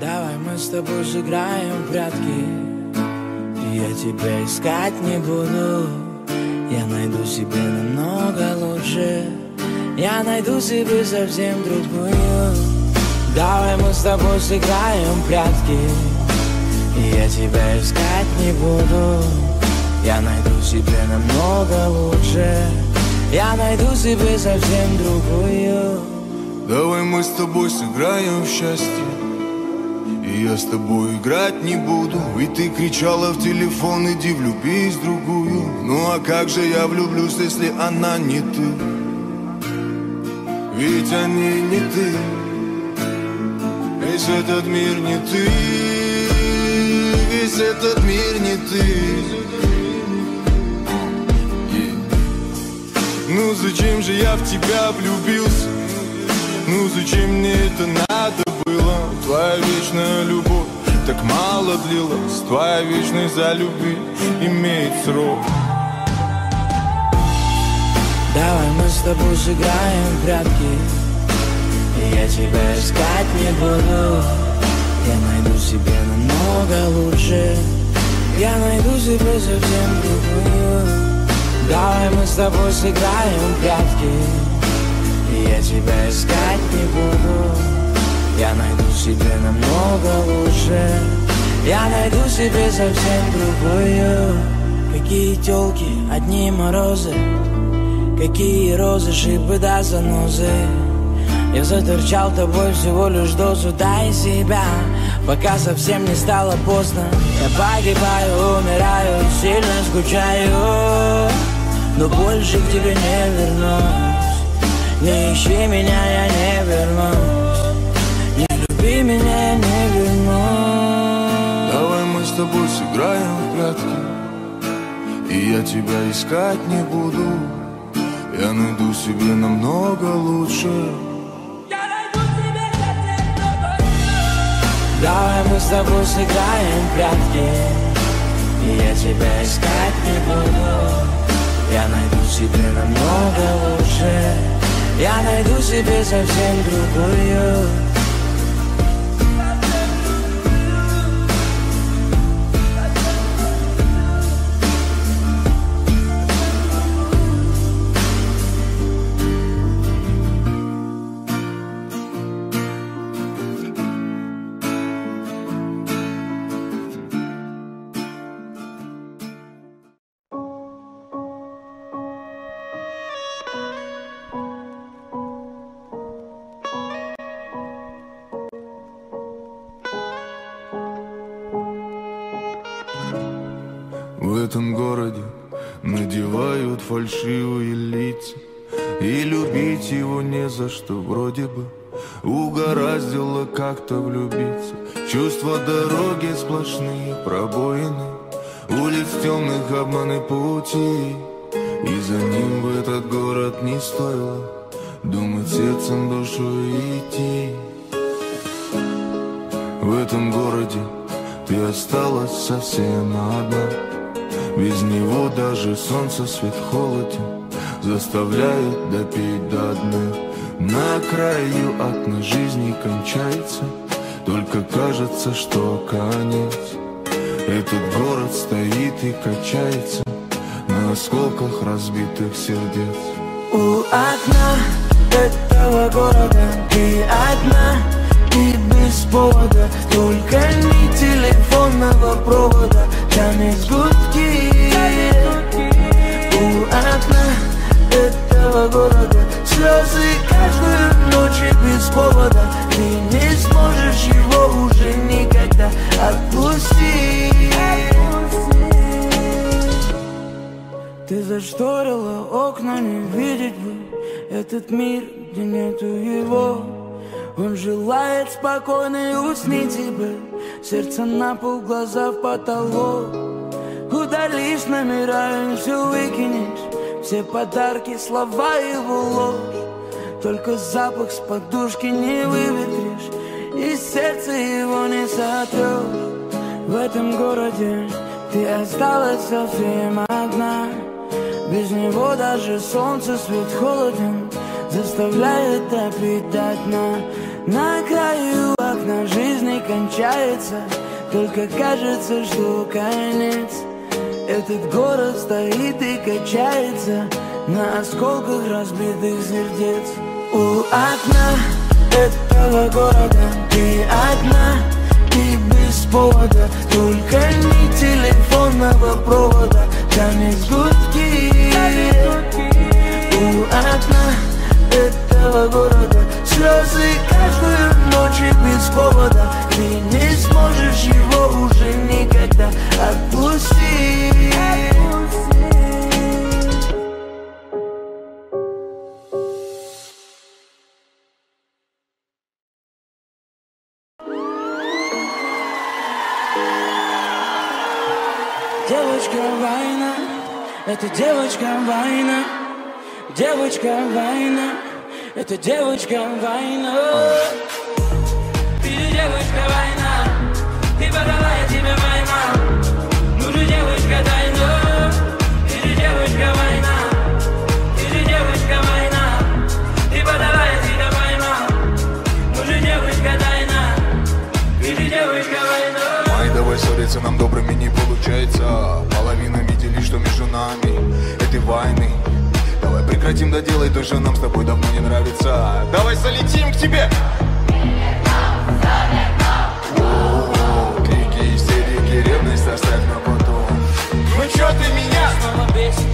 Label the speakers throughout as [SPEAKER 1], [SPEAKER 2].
[SPEAKER 1] Давай мы с тобой сыграем в прятки. Я тебя искать не буду. Я найду себе намного лучше. Я найду себе совсем другую. Давай мы с тобой сыграем в прятки. Я тебя искать не буду. Я найду себе намного лучше. Я найду себе совсем другую.
[SPEAKER 2] Давай мы с тобой сыграем в счастье я с тобой играть не буду. Ведь ты кричала в телефон, иди влюбись в другую. Ну а как же я влюблюсь, если она не ты? Ведь они не ты. Весь этот мир не ты. Весь этот мир не ты. Ну зачем же я в тебя влюбился? Ну зачем мне это надо? Твоя вечная любовь так мало длилась. Твоя вечность за любви имеет срок.
[SPEAKER 1] Давай мы с тобой сыграем в прятки. Я тебя искать не буду. Я найду себе намного лучше. Я найду себе совсем другую. Давай мы с тобой сыграем в прятки. Я тебя искать не буду Я найду себе намного лучше. Я найду себе совсем другую Какие телки, одни морозы. Какие розы, шипы да занозы. Я заторчал тобой всего лишь дозу. Дай себя, пока совсем не стало поздно. Я погибаю, умираю, сильно скучаю. Но больше к тебе не вернусь. Не ищи меня, я не вернусь люби меня, я не вернусь
[SPEAKER 2] Давай мы с тобой сыграем в прятки. И я тебя искать не буду. Я найду себе намного лучше.
[SPEAKER 1] Давай мы с тобой сыграем в прятки. И я тебя искать не буду. Я найду себе намного лучше. Я найду себе совсем другую
[SPEAKER 2] пути И за ним в этот город не стоило Думать сердцем, душой идти. В этом городе ты осталась совсем одна. Без него даже солнце свет холоден Заставляет допить до дна. На краю окна жизни кончается Только кажется, что конец. Этот город стоит и качается осколках разбитых сердец.
[SPEAKER 1] У окна этого города ты одна И без повода. Только не телефонного провода Тянет гудки. У окна этого города Слезы каждую ночь и без повода. Ты не сможешь его уже никогда отпустить зашторила окна, не видеть бы Этот мир, где нету его. Он желает спокойно и усни тебе Сердце на пол, глаза в потолок. Удалишь номера и все выкинешь Все подарки, слова его ложь. Только запах с подушки не выветришь И сердце его не сотрешь В этом городе ты осталась совсем одна Без него даже солнце свет холоден Заставляет до дна На краю окна. Жизни кончается Только кажется, что конец. Этот город стоит и качается На осколках разбитых сердец. У окна этого города Ты одна и без повода Только не телефонного провода. Тянет гудки У окна этого города. Слезы каждую ночь и без повода. Ты не сможешь его уже никогда отпустить это девочка война, девочка война, это девочка война. Ты девочка война, ты подала я тебе война. Ну девочка тайна, ты девочка война, ты девочка война, ты подала я тебе война. Ну девочка тайна, ты девочка война.
[SPEAKER 2] Ай, давай ссориться нам добрыми не получается Половинами делить, между нами этой войны Давай прекратим да делай то, что нам с тобой давно не нравится Давай залетим к тебе Крики, истерики, ревность оставь на потом Ну чё ты меня?
[SPEAKER 1] снова бесит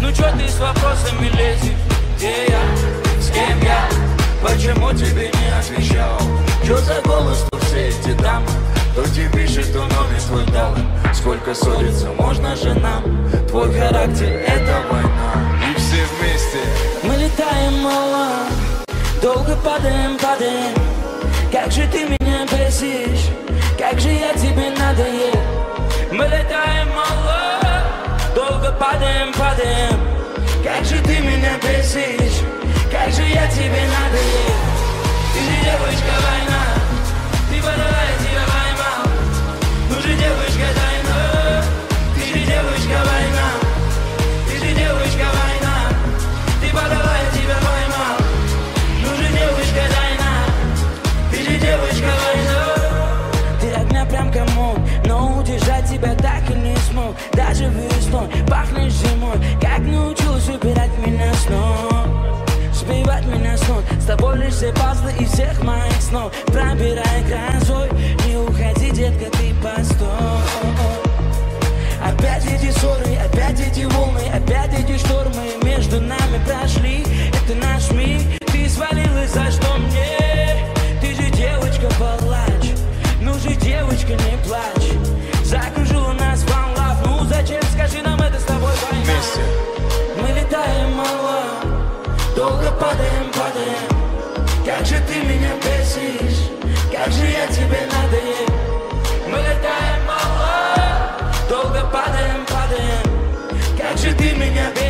[SPEAKER 1] Ну чё ты с вопросами лезешь? Где я? С кем я? Почему тебе не отвечал? Чё за голос тут все эти дамы?
[SPEAKER 2] Пишет, кто номер твой дал Сколько ссориться можно же нам? Твой характер это война. И все вместе
[SPEAKER 1] Мы летаем мало. Долго падаем, падаем. Как же ты меня бесишь? Как же я тебе надоел? Мы летаем мало. Долго падаем, падаем. Как же ты меня бесишь? Как же я тебе надоел? Ты же девочка война же девочка тайна. Ты же девочка война. Ты же девочка война. Ты подала, тебя поймал. Ну же девочка тайна. Ты же девочка война. Ты огня прям комок Но удержать тебя так и не смог. Даже весной пахнешь зимой. Как научилась убирать меня снова Сбивать меня с ног. С тобой лишь все пазлы из всех моих снов. Пробирай грозой Не уходи, детка, ты эти волны Опять эти штормы между нами прошли. Это наш миг, ты свалилась, за что мне? Ты же девочка палач. Ну же, девочка, не плачь. Закружила нас one love Ну зачем, скажи нам, это с тобой война?
[SPEAKER 2] Вместе.
[SPEAKER 1] Мы летаем мало, долго падаем, падаем. Как же ты меня бесишь, как же я тебе надоел падаем Как же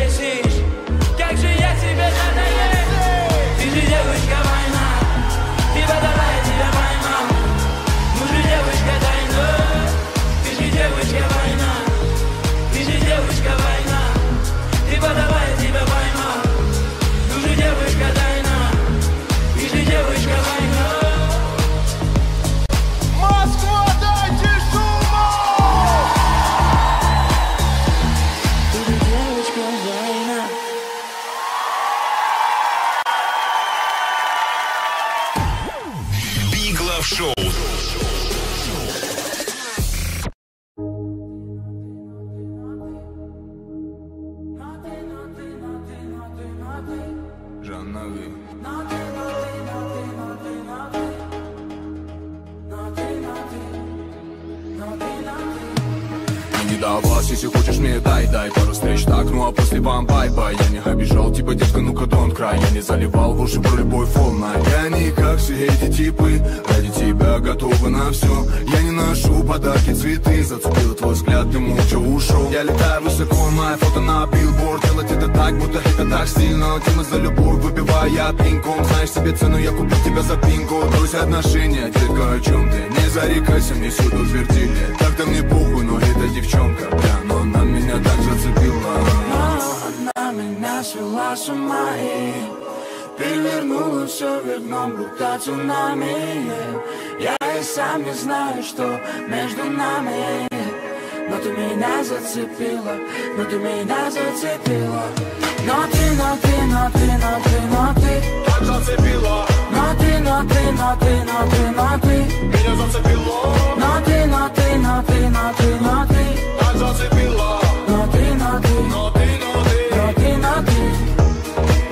[SPEAKER 2] стильно Тема за любовь, выпивая пинком Знаешь себе цену, я купил тебя за пинку. Брось отношения, детка, о чем ты? Не зарекайся, мне всюду твердили. Так-то мне похуй, но это девчонка, бля Но она меня так зацепила
[SPEAKER 1] Она меня свела с ума и Перевернула все вверх дном, будто цунами. Я из сам не знаю, что между нами. Но ты меня зацепила, но ты меня зацепила Но ты, но ты, но ты, но ты, но ты
[SPEAKER 2] Так зацепила
[SPEAKER 1] Но ты, но ты, но ты, но ты, но ты
[SPEAKER 2] Меня зацепило
[SPEAKER 1] Но ты, но ты, но ты, но ты, но ты
[SPEAKER 2] Так зацепила
[SPEAKER 1] Но ты, но ты,
[SPEAKER 2] Но ты, но ты
[SPEAKER 1] но ты, но ты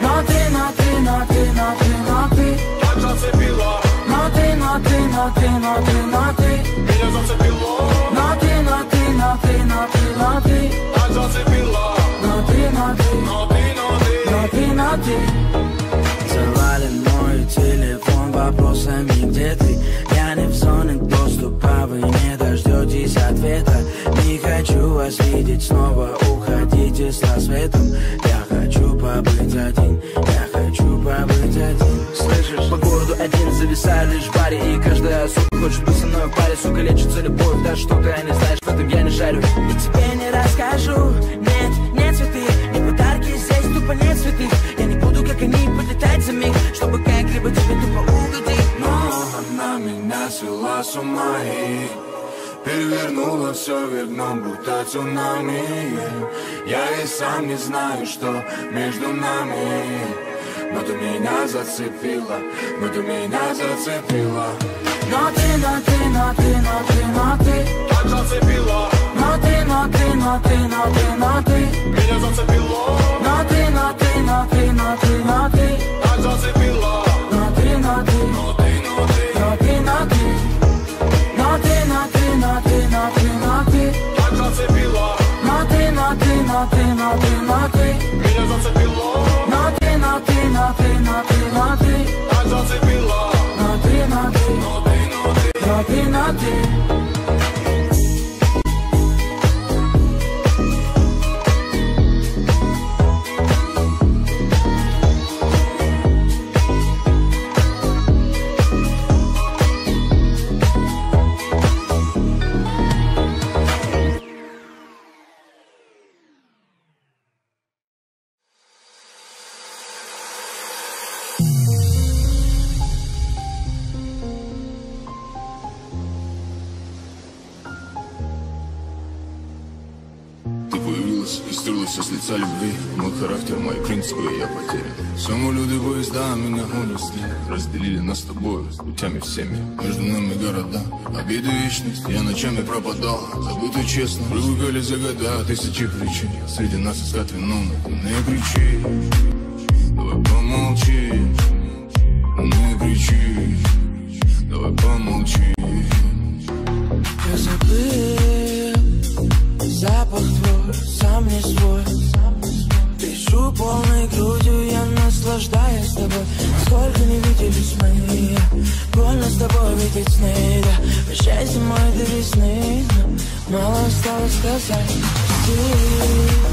[SPEAKER 1] Но ты, но ты, но ты, но ты, но ты
[SPEAKER 2] Так зацепила
[SPEAKER 1] Но ты, но ты, но ты, но ты, но ты
[SPEAKER 2] Меня зацепило
[SPEAKER 1] Но ты, но ты, но ты, но ты, но ты
[SPEAKER 2] Так зацепила
[SPEAKER 1] Но ты, но ты,
[SPEAKER 2] Но ты, ты
[SPEAKER 1] ты Завален мой телефон вопросами, где ты? Я не в зоне доступа, вы не дождетесь ответа. Не хочу вас видеть снова, уходите с рассветом. Я хочу побыть один, я хочу побыть один. Слышишь, по городу один зависаю лишь в баре И каждая сука хочет быть со мной в паре. Сука лечится любовь, да что ты не знаешь, в этом я не жарю И тебе не расскажу, тупо нет цветы. Я не буду, как они, подлетать за миг Чтобы как-либо тебе тупо угодить
[SPEAKER 2] Но она меня свела с ума и Перевернула все вверх дном, будто цунами. Я и сам не знаю, что между нами. Но ты меня зацепила, но ты меня зацепила.
[SPEAKER 1] Но ты, но ты, но ты, но ты, но ты.
[SPEAKER 2] Так зацепила,
[SPEAKER 1] Но ты, но ты, но ты, но ты, но ты
[SPEAKER 2] меня зацепило
[SPEAKER 1] Но ты, но ты, но ты, но ты, но ты
[SPEAKER 2] Так зацепила,
[SPEAKER 1] Но ты, но ты,
[SPEAKER 2] но ты, но ты
[SPEAKER 1] но ты, но ты Но ты, но ты, но ты, но ты, но ты
[SPEAKER 2] Так зацепила,
[SPEAKER 1] Но ты, но ты, но ты, но ты, но ты
[SPEAKER 2] меня зацепило
[SPEAKER 1] Но ты, но ты, но ты, но ты, но ты
[SPEAKER 2] Так зацепила,
[SPEAKER 1] Но ты, но ты,
[SPEAKER 2] но ты, но ты
[SPEAKER 1] но ты, но ты
[SPEAKER 2] стерла все с лица любви Мой характер, мои принципы, я потерян. Самолеты, поезда меня унесли Разделили нас с тобой путями всеми. Между нами города, обиды вечность. Я ночами пропадал, забыто честно. Привыкали за года тысячи причин. Среди нас искать виновные причины Давай помолчи,
[SPEAKER 1] видеть сны Да, прощай зимой до весны, мало осталось сказать. Прости,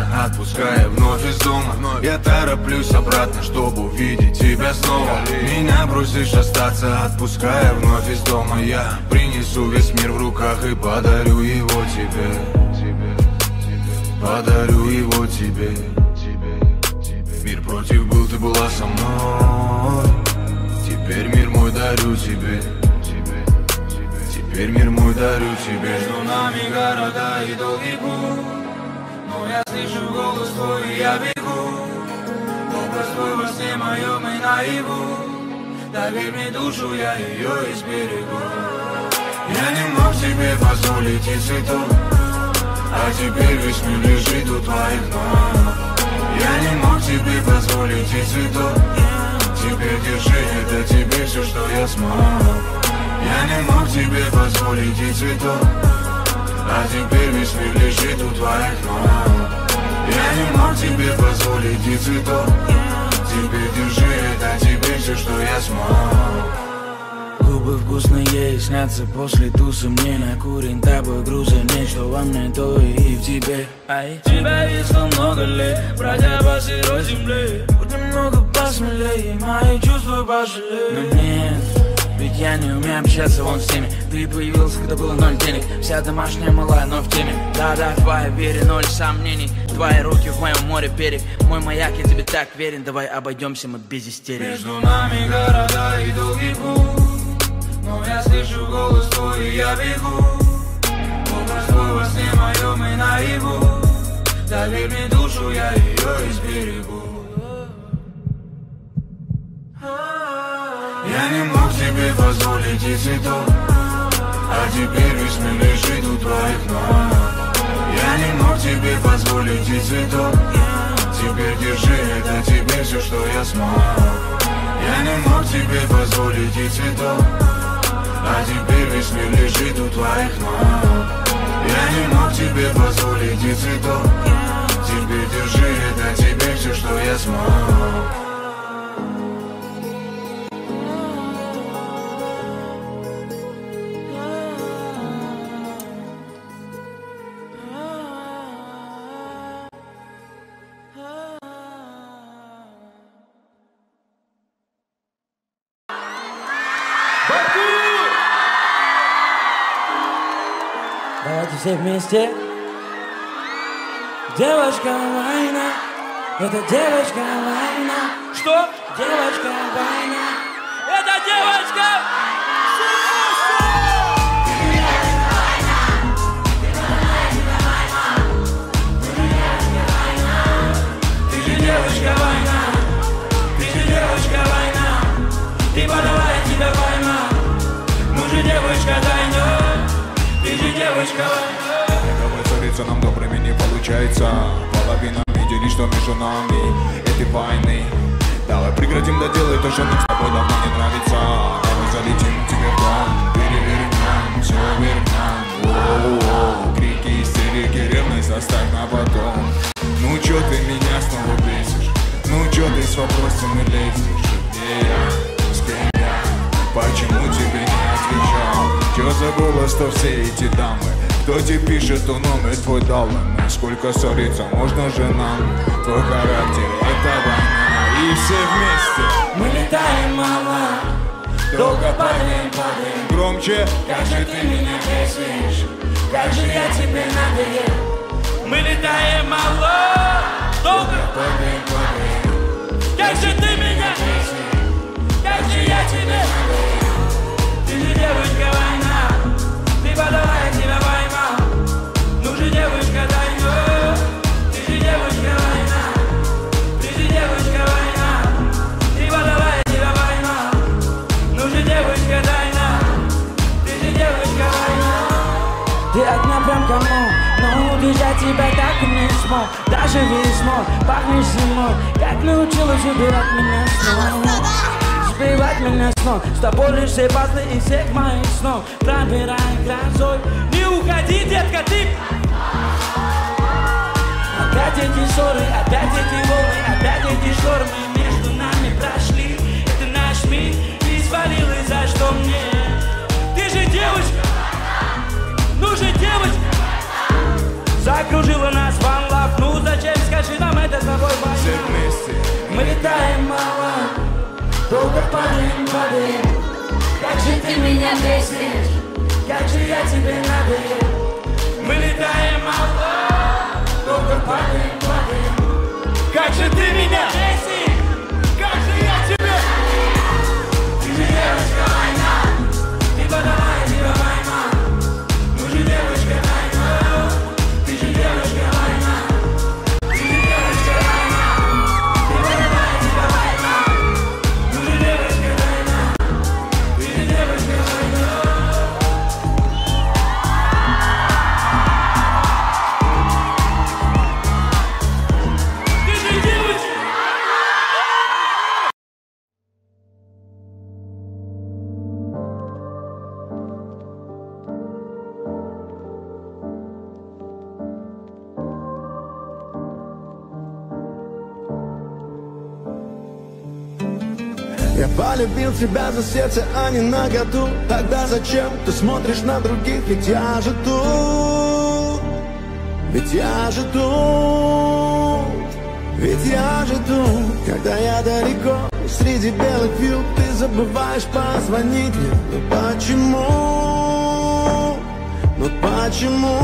[SPEAKER 2] остаться Отпуская вновь из дома. Я тороплюсь обратно Чтобы увидеть тебя снова. Меня просишь остаться Отпуская вновь из дома. Я принесу весь мир в руках И подарю его тебе. Подарю его тебе. Мир против был, ты была со мной. Теперь мир мой дарю тебе. Теперь мир мой дарю тебе.
[SPEAKER 1] Между нами города и долгий путь я слышу голос твой и я бегу. Образ твой во сне моем и наяву. Доверь мне душу, я ее изберегу.
[SPEAKER 2] Я не мог себе позволить и цветов а теперь весь мир лежит у твоих ног. Я не мог тебе позволить и цветов Теперь держи, это тебе все, что я смог. Я не мог тебе позволить и цветов А теперь весь мир лежит у твоих ног. Я не мог тебе позволить и цветов. Теперь держи, это тебе все, что я смог.
[SPEAKER 1] Губы вкусные снятся после тусы Мне накурен тобой груза. Нет, что во мне, то и в тебе. Ай. Тебя видел много лет, бродя по сырой земле. Будь немного посмелее, мои чувства пожалей Но нет, ведь я не умею общаться вон с теми. Ты появился, когда было ноль денег. Вся домашняя малая, но в теме. Да-да, в твоей вере ноль сомнений. Твои руки в моем море берег. Мой маяк, я тебе так верен. Давай обойдемся мы без истерии. Между нами города и долгий путь. Но я слышу голос твой, и я бегу. Образ твой во сне моем и наяву. Доверь мне душу, я ее изберегу.
[SPEAKER 2] Я не мог тебе позволить и цветов А теперь весь мир лежит у твоих ног. Я не мог тебе позволить и цветов Теперь держи, это тебе все, что я смог. Я не мог тебе позволить и цветов а теперь весь мир лежит у твоих ног. Я не мог тебе позволить и цветов Теперь держи, это тебе все, что я смог
[SPEAKER 1] все вместе. Девочка война, это девочка война. Что? Девочка война, это девочка. девочка война, ты же девочка война, ты подала я тебя поймал, ну же девочка дай ты же девочка
[SPEAKER 2] Давай получается Половина видели, что между нами эти войны Давай прекратим да делай то, что нам с тобой давно не нравится Давай залетим тебе в дом, перевернем, все вернем Воу-воу, крики, истерики, ревность оставь на потом Ну чё ты меня снова бесишь? Ну чё ты с вопросами лезешь? Где я? С кем я? Почему тебе? Чё забыла, что все эти дамы Кто тебе пишет, то номер твой дал Сколько ссориться можно же нам? Твой характер это война. И все вместе
[SPEAKER 1] Мы летаем мало Долго падаем, падаем.
[SPEAKER 2] Громче
[SPEAKER 1] Как же ты меня бесишь Как же я тебе надоел? Мы летаем мало Долго падаем, падаем. Как же ты меня бесишь Как же я тебе надоел? Ты же девочка война и смог Даже весной пахнешь зимой Как научилась убирать меня снова сбивать меня с ног С тобой лишь все пазлы из всех моих снов. Пробирай грозой. Не уходи, детка, ты! Опять ссоры Опять эти волны, опять эти штормы Между нами прошли. Это наш мир И свалилось за что мне? Ты же девочка! Ну же девочка Закружила нас ван лав Ну зачем, скажи нам это с тобой
[SPEAKER 2] Все вместе.
[SPEAKER 1] Мы летаем мало Долго падаем, падаем. Как же ты меня бесишь? Как же я тебе надоел? Мы летаем мало Долго падаем, падаем. Как же ты меня бесишь тебя
[SPEAKER 3] за сердце, а не на году Тогда зачем ты смотришь на других? Ведь я же тут Ведь я же тут Ведь я же тут Когда я далеко Среди белых вьюг Ты забываешь позвонить мне Ну почему? Ну почему?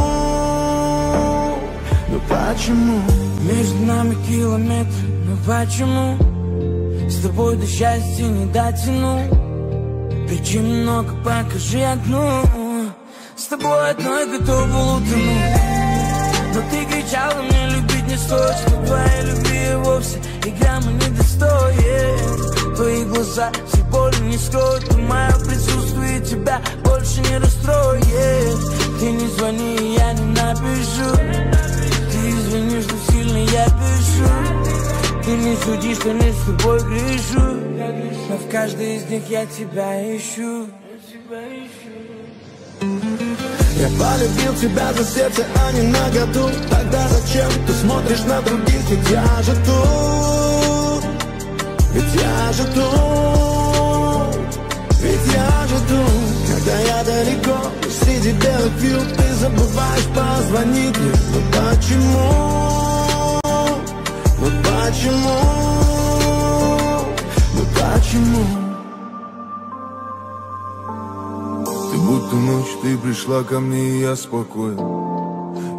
[SPEAKER 3] Ну почему?
[SPEAKER 1] Между нами километр, но почему С тобой до счастья не дотяну. Причин много, покажи одну. С тобой одной готов был утонуть. Но ты кричала мне любить не стоит Что твоей любви вовсе и грамма не достоит. Твои глаза все боли не скроют И мое присутствие тебя больше не расстроит. Ты не звони, я не напишу ты извини, что сильно я пишу Ты не суди, что не с тобой грешу Но в каждой из них я тебя ищу.
[SPEAKER 3] Я полюбил тебя за сердце, а не на году. Тогда зачем ты смотришь на других? Ведь я же тут. Ведь я же тут. Ведь я же тут. Когда я далеко Среди белых вьюг Ты забываешь позвонить мне. Ну почему? Ну почему? Ну почему?
[SPEAKER 2] Ты будто ночь, ты пришла ко мне, и я спокоен.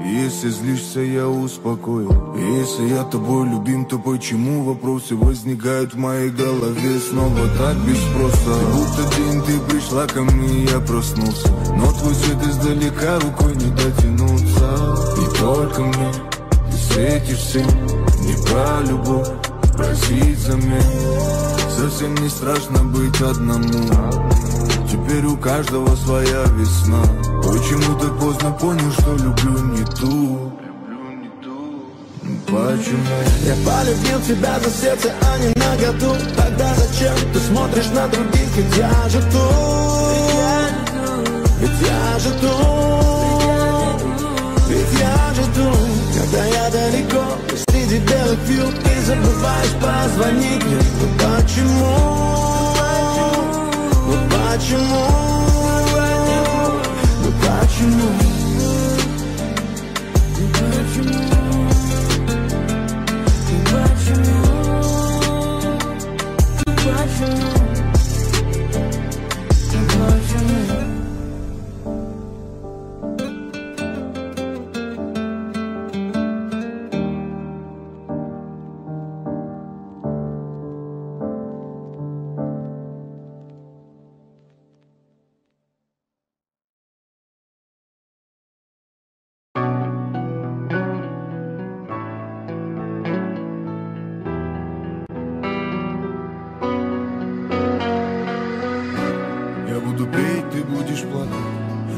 [SPEAKER 2] Если злишься, я успокою Если я тобой любим, то почему вопросы возникают в моей голове снова так без спроса? Ты будто день, ты пришла ко мне, и я проснулся. Но твой свет издалека рукой не дотянуться. И только мне светишься Не про любовь, просить замену Совсем не страшно быть одному. Теперь у каждого своя весна. Почему так поздно понял, что люблю не ту. Почему?
[SPEAKER 3] Я полюбил тебя за сердце, а не на году. Тогда зачем ты смотришь на других? Ведь я же тут. Ведь я же тут Ведь я тут Когда я далеко Среди белых вьюг Ты забываешь позвонить мне Ну почему? Ну почему? Ну почему?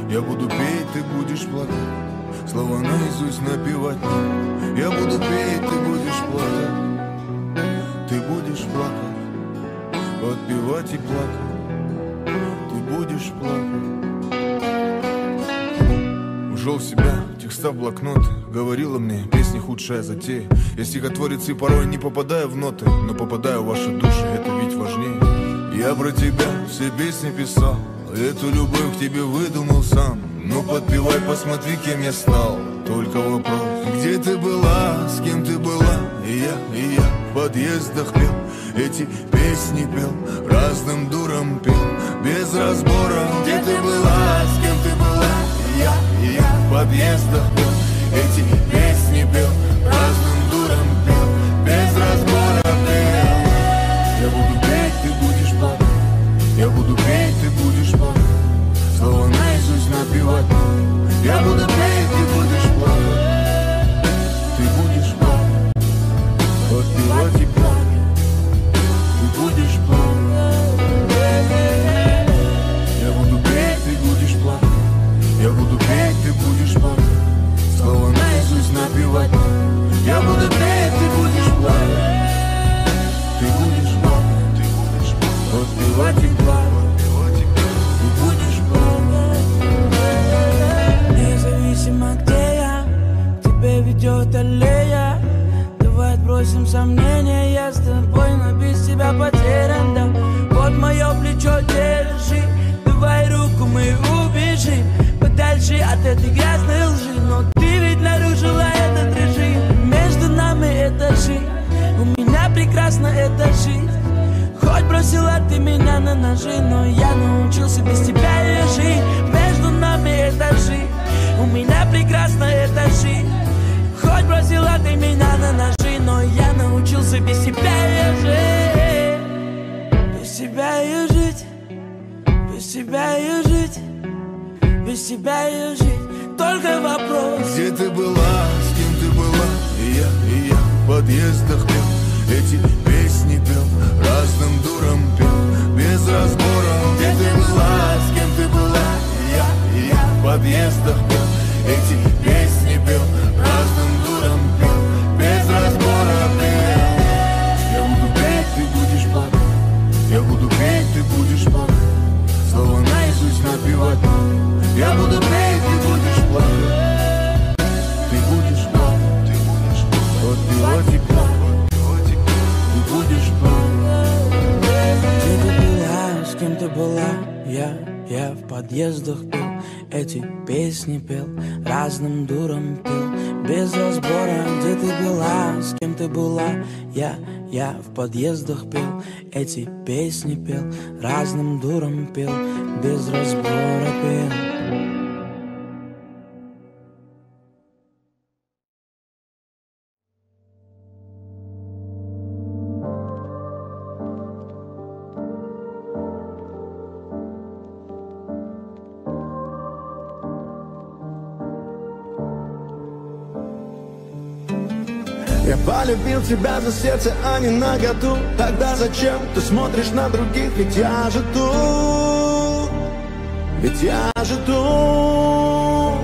[SPEAKER 2] Я буду петь, ты будешь плакать Слова наизусть напевать. Мне. Я буду петь, ты будешь плакать Ты будешь плакать Подпевать и плакать Ты будешь плакать. Ушел в себя, текста в блокноты Говорила мне, песни худшая затея. Я стихотворец и порой не попадаю в ноты Но попадаю в ваши души, это ведь важнее. Я про тебя все песни писал Эту любовь к тебе выдумал сам. Ну подпевай, посмотри, кем я стал. Только вопрос, где ты была, с кем ты была? И я, и я в подъездах пел Эти песни пел, разным дурам пел. Без разбора, где ты была, с кем ты была? И я, и я в подъездах пел Эти песни
[SPEAKER 1] прекрасно эта жизнь Хоть бросила ты меня на ножи, но я научился без тебя жить. Между нами этажи, у меня прекрасно эта жизнь Хоть бросила ты меня на ножи, но я научился без тебя жить. Без тебя ее жить, без тебя ее жить. Без тебя ее жить, только вопрос.
[SPEAKER 2] Где ты была, с кем ты была? И я, и я в подъездах пел Эти пел, разным дурам пел Без разбора. Где ты была, с кем ты была? Я, я в подъездах пел Эти песни
[SPEAKER 1] подъездах пел Эти песни пел, разным дурам пел Без разбора, где ты была, с кем ты была? Я, я в подъездах пел Эти песни пел, разным дурам пел Без разбора пел
[SPEAKER 3] тебя за сердце, а не на году Тогда зачем ты смотришь на других? Ведь я же тут Ведь я же тут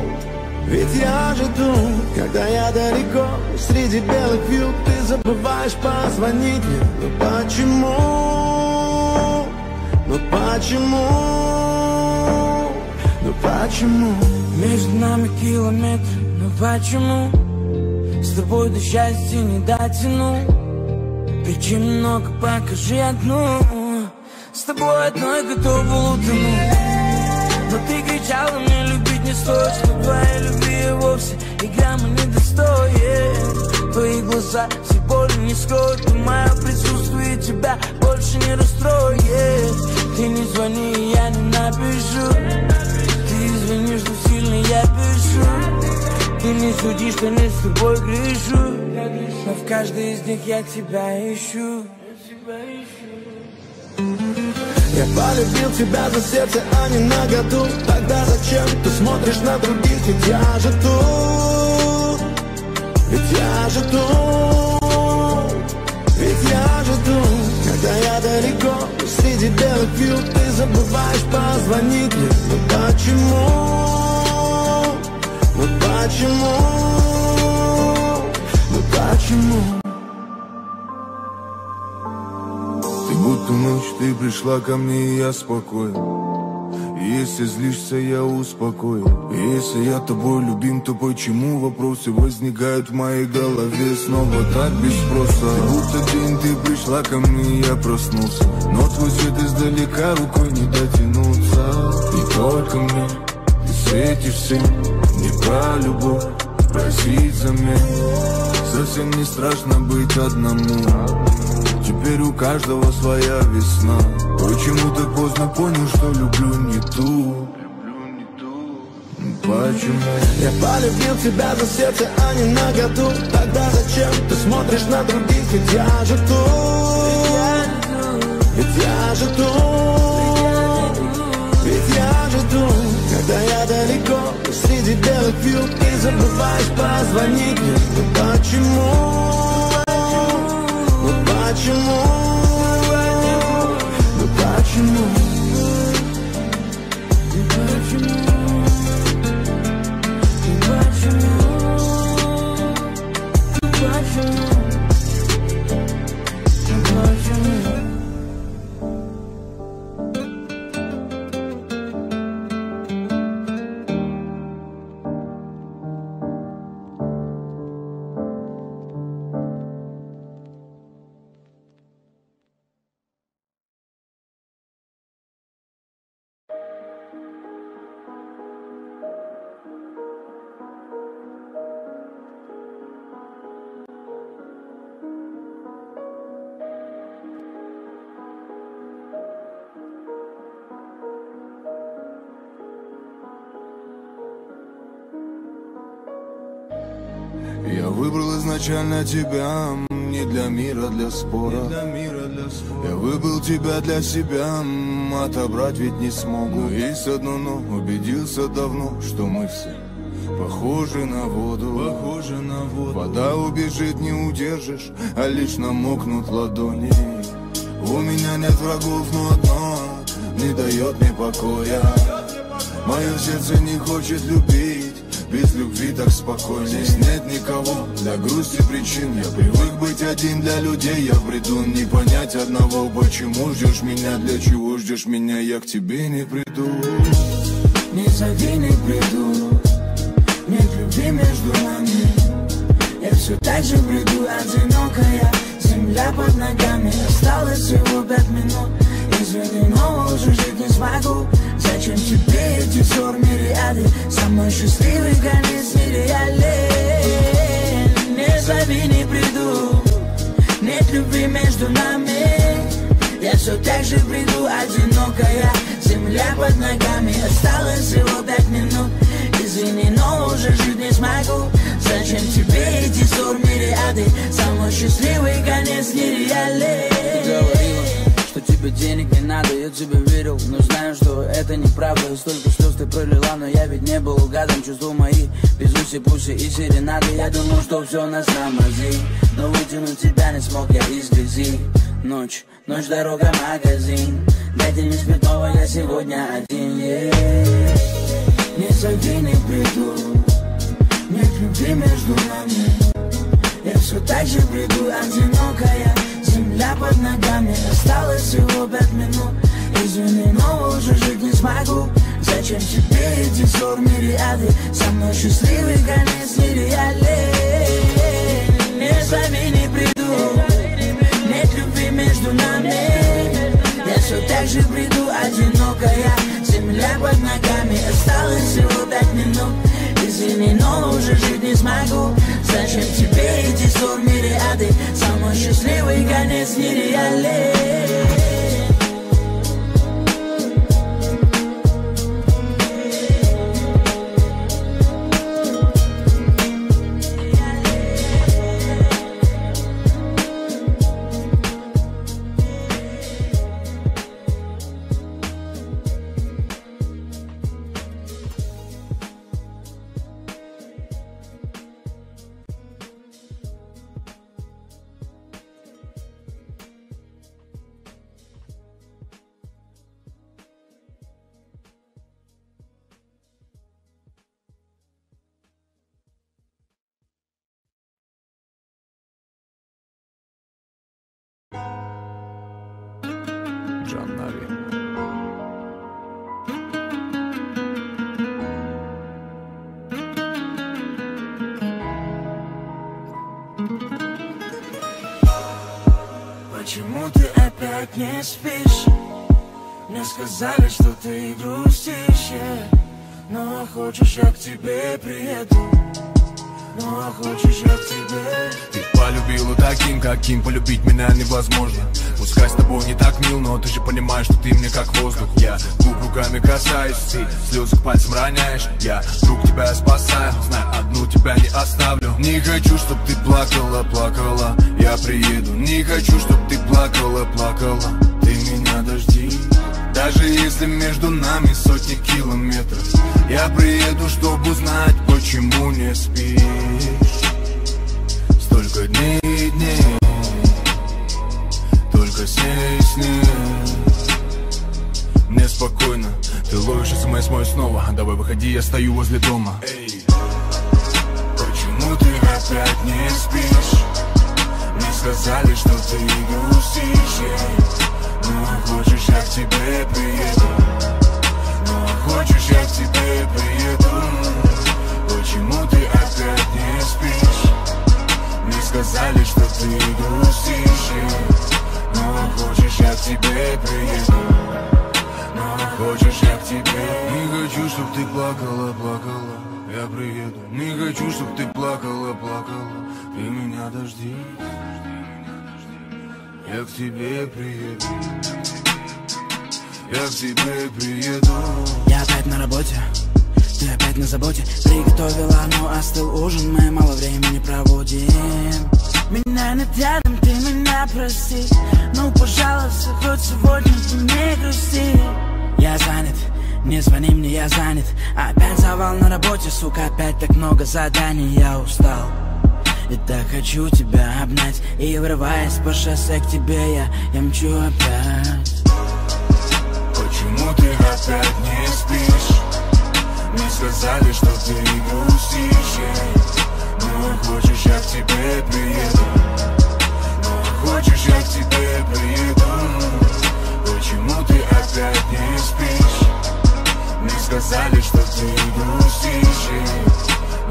[SPEAKER 3] Ведь я же тут Когда я далеко среди белых вьюг Ты забываешь позвонить мне Ну почему? Ну почему? Ну почему?
[SPEAKER 1] Между нами километр, но почему? С тобой до счастья не дотяну. Причин много, покажи одну С тобой одной готов был утонуть. Но ты кричала мне любить не стоит Что твоей любви вовсе и грамма не достоит. Твои глаза все боли не скроют И мое присутствие тебя больше не расстроит. Ты не звони, я не напишу Ты извини, что сильно я пишу ты не суди, что не с тобой грешу Но в каждой из них я тебя ищу.
[SPEAKER 3] Я полюбил тебя за сердце, а не на году. Тогда зачем ты смотришь на других? Ведь я же тут. Ведь я же тут. Ведь я же тут. Когда я далеко среди белых вьюг Ты забываешь позвонить мне. Ну почему? Ну почему? Ну почему?
[SPEAKER 2] Ты будто ночь, ты пришла ко мне, и я спокоен. Если злишься, я успокою Если я тобой любим, то почему вопросы возникают в моей голове? Снова так без спроса. Будто день ты пришла ко мне, я проснулся. Но твой свет издалека рукой не дотянуться. И только мне ты светишься Не про любовь, просить замен Совсем не страшно быть одному. Теперь у каждого своя весна. Почему ты поздно понял, что люблю не ту. Почему?
[SPEAKER 1] Я полюбил тебя за сердце, а не на году. Тогда зачем ты смотришь на других, ведь я же тут. Ведь я же тут. Ведь я же тут среди белых вьюг И забываешь позвонить мне Ну почему? почему? Ну почему?
[SPEAKER 2] Изначально тебя Не для мира, для спора Я выбрал тебя для себя Отобрать ведь не смогу Но есть одно но Убедился давно, что мы все Похожи на воду, похожи на воду. Вода убежит, не удержишь, а лишь намокнут ладони. У меня нет врагов, но одно не дает мне покоя. Мое сердце не хочет любить, без любви так спокойно. Здесь нет никого, для грусти причин Я привык быть один. Для людей Я в не понять одного Почему ждешь меня, для чего ждешь меня? Я к тебе не приду.
[SPEAKER 1] Не зови, не приду. Нет любви между нами. Я все так же бреду, одинокая Земля под ногами. Осталось всего пять минут. Извини, но уже жить не смогу Зачем тебе эти ссор мириады Со мной счастливый конец нереален Не зови, не приду. Нет любви между нами. Я все так же бреду, одинокая Земля под ногами. Осталось всего пять минут. Извини, но уже жить не смогу. Зачем тебе эти ссор мириады Со мной счастливый конец нереален
[SPEAKER 4] тебе денег не надо, я тебе верил Но знаю, что это неправда. И столько слез ты пролила, но я ведь не был гадом. Чувства мои, без уси, пуси и серенады. Я думал, что все на самози Но вытянуть тебя не смог я из грязи. Ночь, ночь, дорога, магазин. Дайте мне спиртного, я сегодня один. Yeah.
[SPEAKER 1] Не зови, не приду. Нет любви между нами. Я все так же бреду, одинокая Земля под ногами Осталось всего пять минут Извини, но уже жить не смогу. Зачем тебе эти ссор мириады? Со мной счастливый конец нереален Не зови, не приду. Нет любви между нами. Я все так же бреду, одинокая Земля под ногами Осталось всего пять минут Извини, но уже жить не смогу Зачем тебе эти ссор мириады Со мной счастливый конец нереален
[SPEAKER 2] каким полюбить меня невозможно. Пускай с тобой не так мил, но ты же понимаешь, что ты мне как воздух. Я губ руками касаюсь, ты слезы к пальцам роняешь. Я друг тебя спасаю, знай, одну тебя не оставлю. Не хочу, чтоб ты плакала, плакала, я приеду. Не хочу, чтоб ты плакала, плакала, ты меня дожди. Даже если между нами сотни километров Я приеду, чтобы узнать, почему не спишь. Столько дней и дней Только с ней, с ней Мне спокойно Ты ловишь смс мой снова Давай выходи, я стою возле дома Эй. Почему ты опять не спишь? Мне сказали, что ты грустишь yeah. Ну а хочешь я к тебе приеду Ну а хочешь я к тебе приеду Почему ты опять не спишь? Мне сказали, что ты грустишь хочешь я к тебе приеду? Ну а хочешь я к тебе? Не хочу, чтоб ты плакала, плакала Я приеду. Не хочу, чтоб ты плакала, плакала Ты меня дожди. Я к тебе приеду. Я к тебе приеду.
[SPEAKER 1] Я опять на работе ты опять на заботе. Приготовила, но остыл ужин Мы мало времени проводим Меня нет рядом, ты меня прости. Ну, пожалуйста, хоть сегодня ты не грусти. Я занят, не звони мне, я занят. Опять завал на работе, сука, опять так много заданий. Я устал. И так хочу тебя обнять. И врываясь по шоссе к тебе я, я мчу опять.
[SPEAKER 2] Почему ты опять не спишь? Мне сказали, что ты грустишь хочешь я к тебе приеду. Ну а хочешь я к тебе приеду. Почему ты опять не спишь? Мне сказали, что ты грустишь.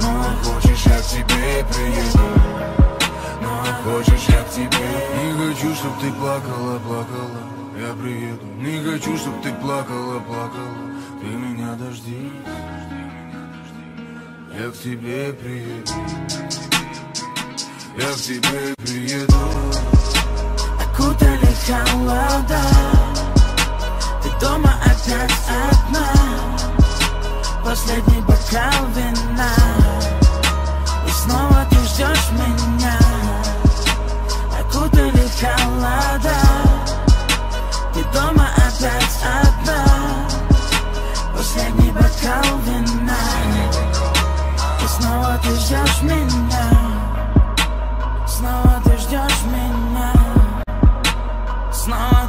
[SPEAKER 2] Ну а хочешь я к тебе приеду. Ну а хочешь я к тебе Не хочу, чтоб ты плакала, плакала. Я приеду. Не хочу, чтоб ты плакала, плакала. Ты меня дожди Я к тебе приеду. Я к тебе приеду.
[SPEAKER 1] Окутали холода. Ты дома опять одна. Последний бокал вина. И снова ты ждешь меня. Окутали холода. Ты дома опять одна. Последний бокал вина снова ты ждешь меня. Снова ты ждешь меня. Снова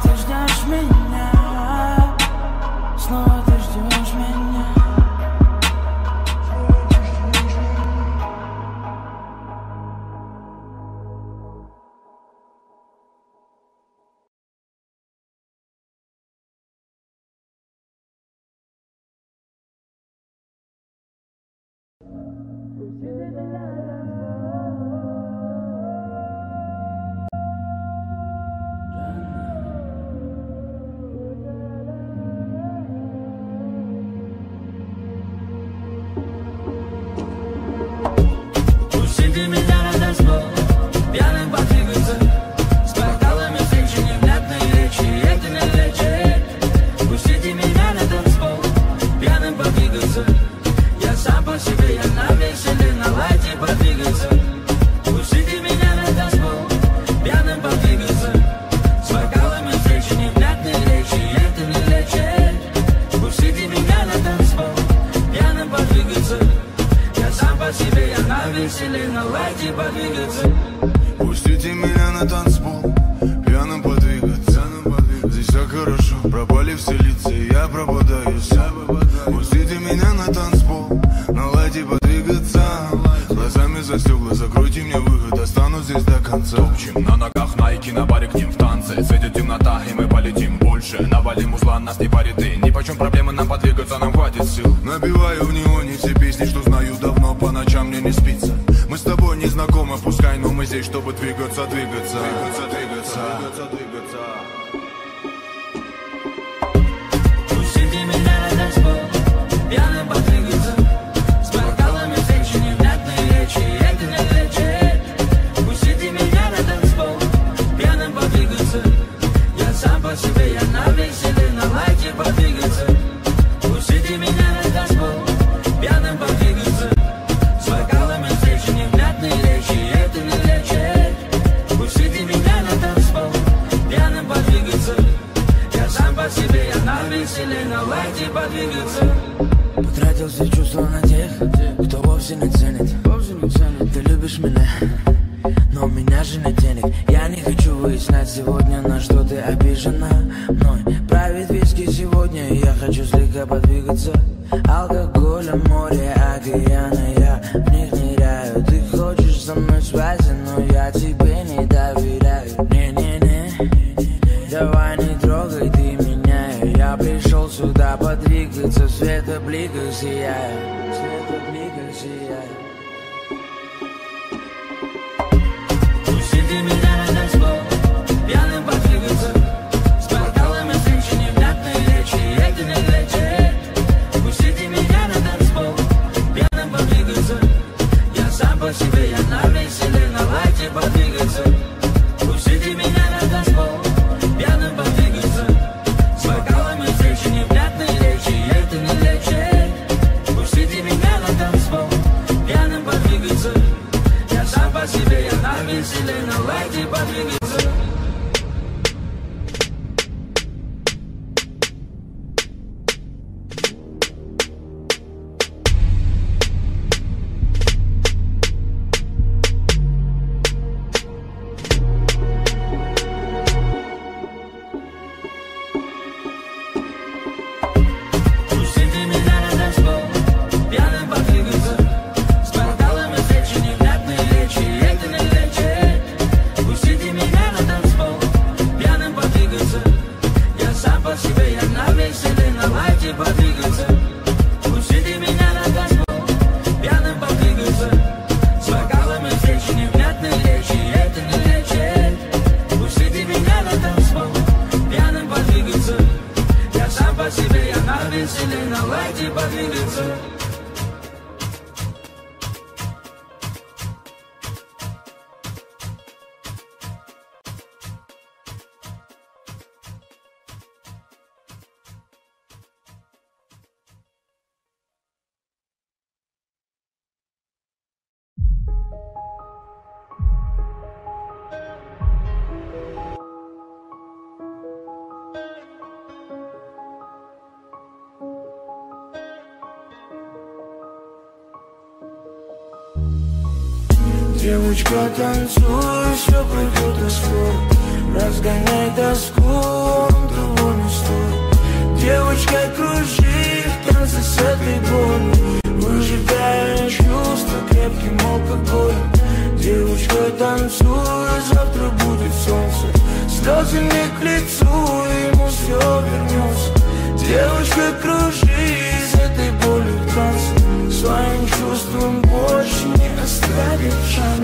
[SPEAKER 1] Девочка, танцуй, все пройдет асфальт Разгоняй тоску, он того не стоит. Девочка, кружи в танце с этой болью. Выжигая чувства крепким алкоголем. Девочка, танцуй, завтра будет солнце. Слезы не к лицу, ему все вернется Девочка, кружи с этой болью в танце. Своим чувством больше не оставит шанса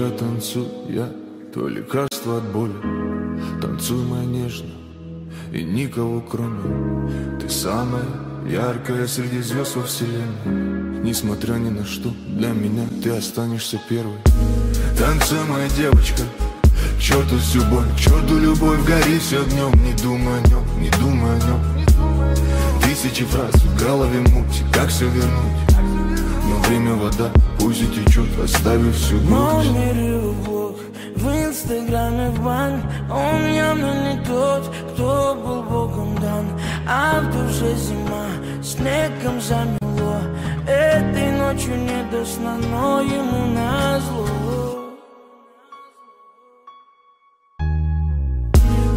[SPEAKER 2] Девочка, танцуй, я то лекарство от боли. Танцуй, моя нежно, и никого кроме Ты самая яркая среди звезд во вселенной. Несмотря ни на что, для меня ты останешься первой. Танцуй, моя девочка, к черту всю боль. К черту любовь, гори все огнем Не думай о нем, не думай о нем Тысячи фраз в голове мути, как все вернуть Но время вода, пусть и течет, оставив всю грусть.
[SPEAKER 1] Блог В инстаграме в бан Он явно не тот, кто был богом дан. А в душе зима Снегом замело. Этой ночью не до сна Но ему назло.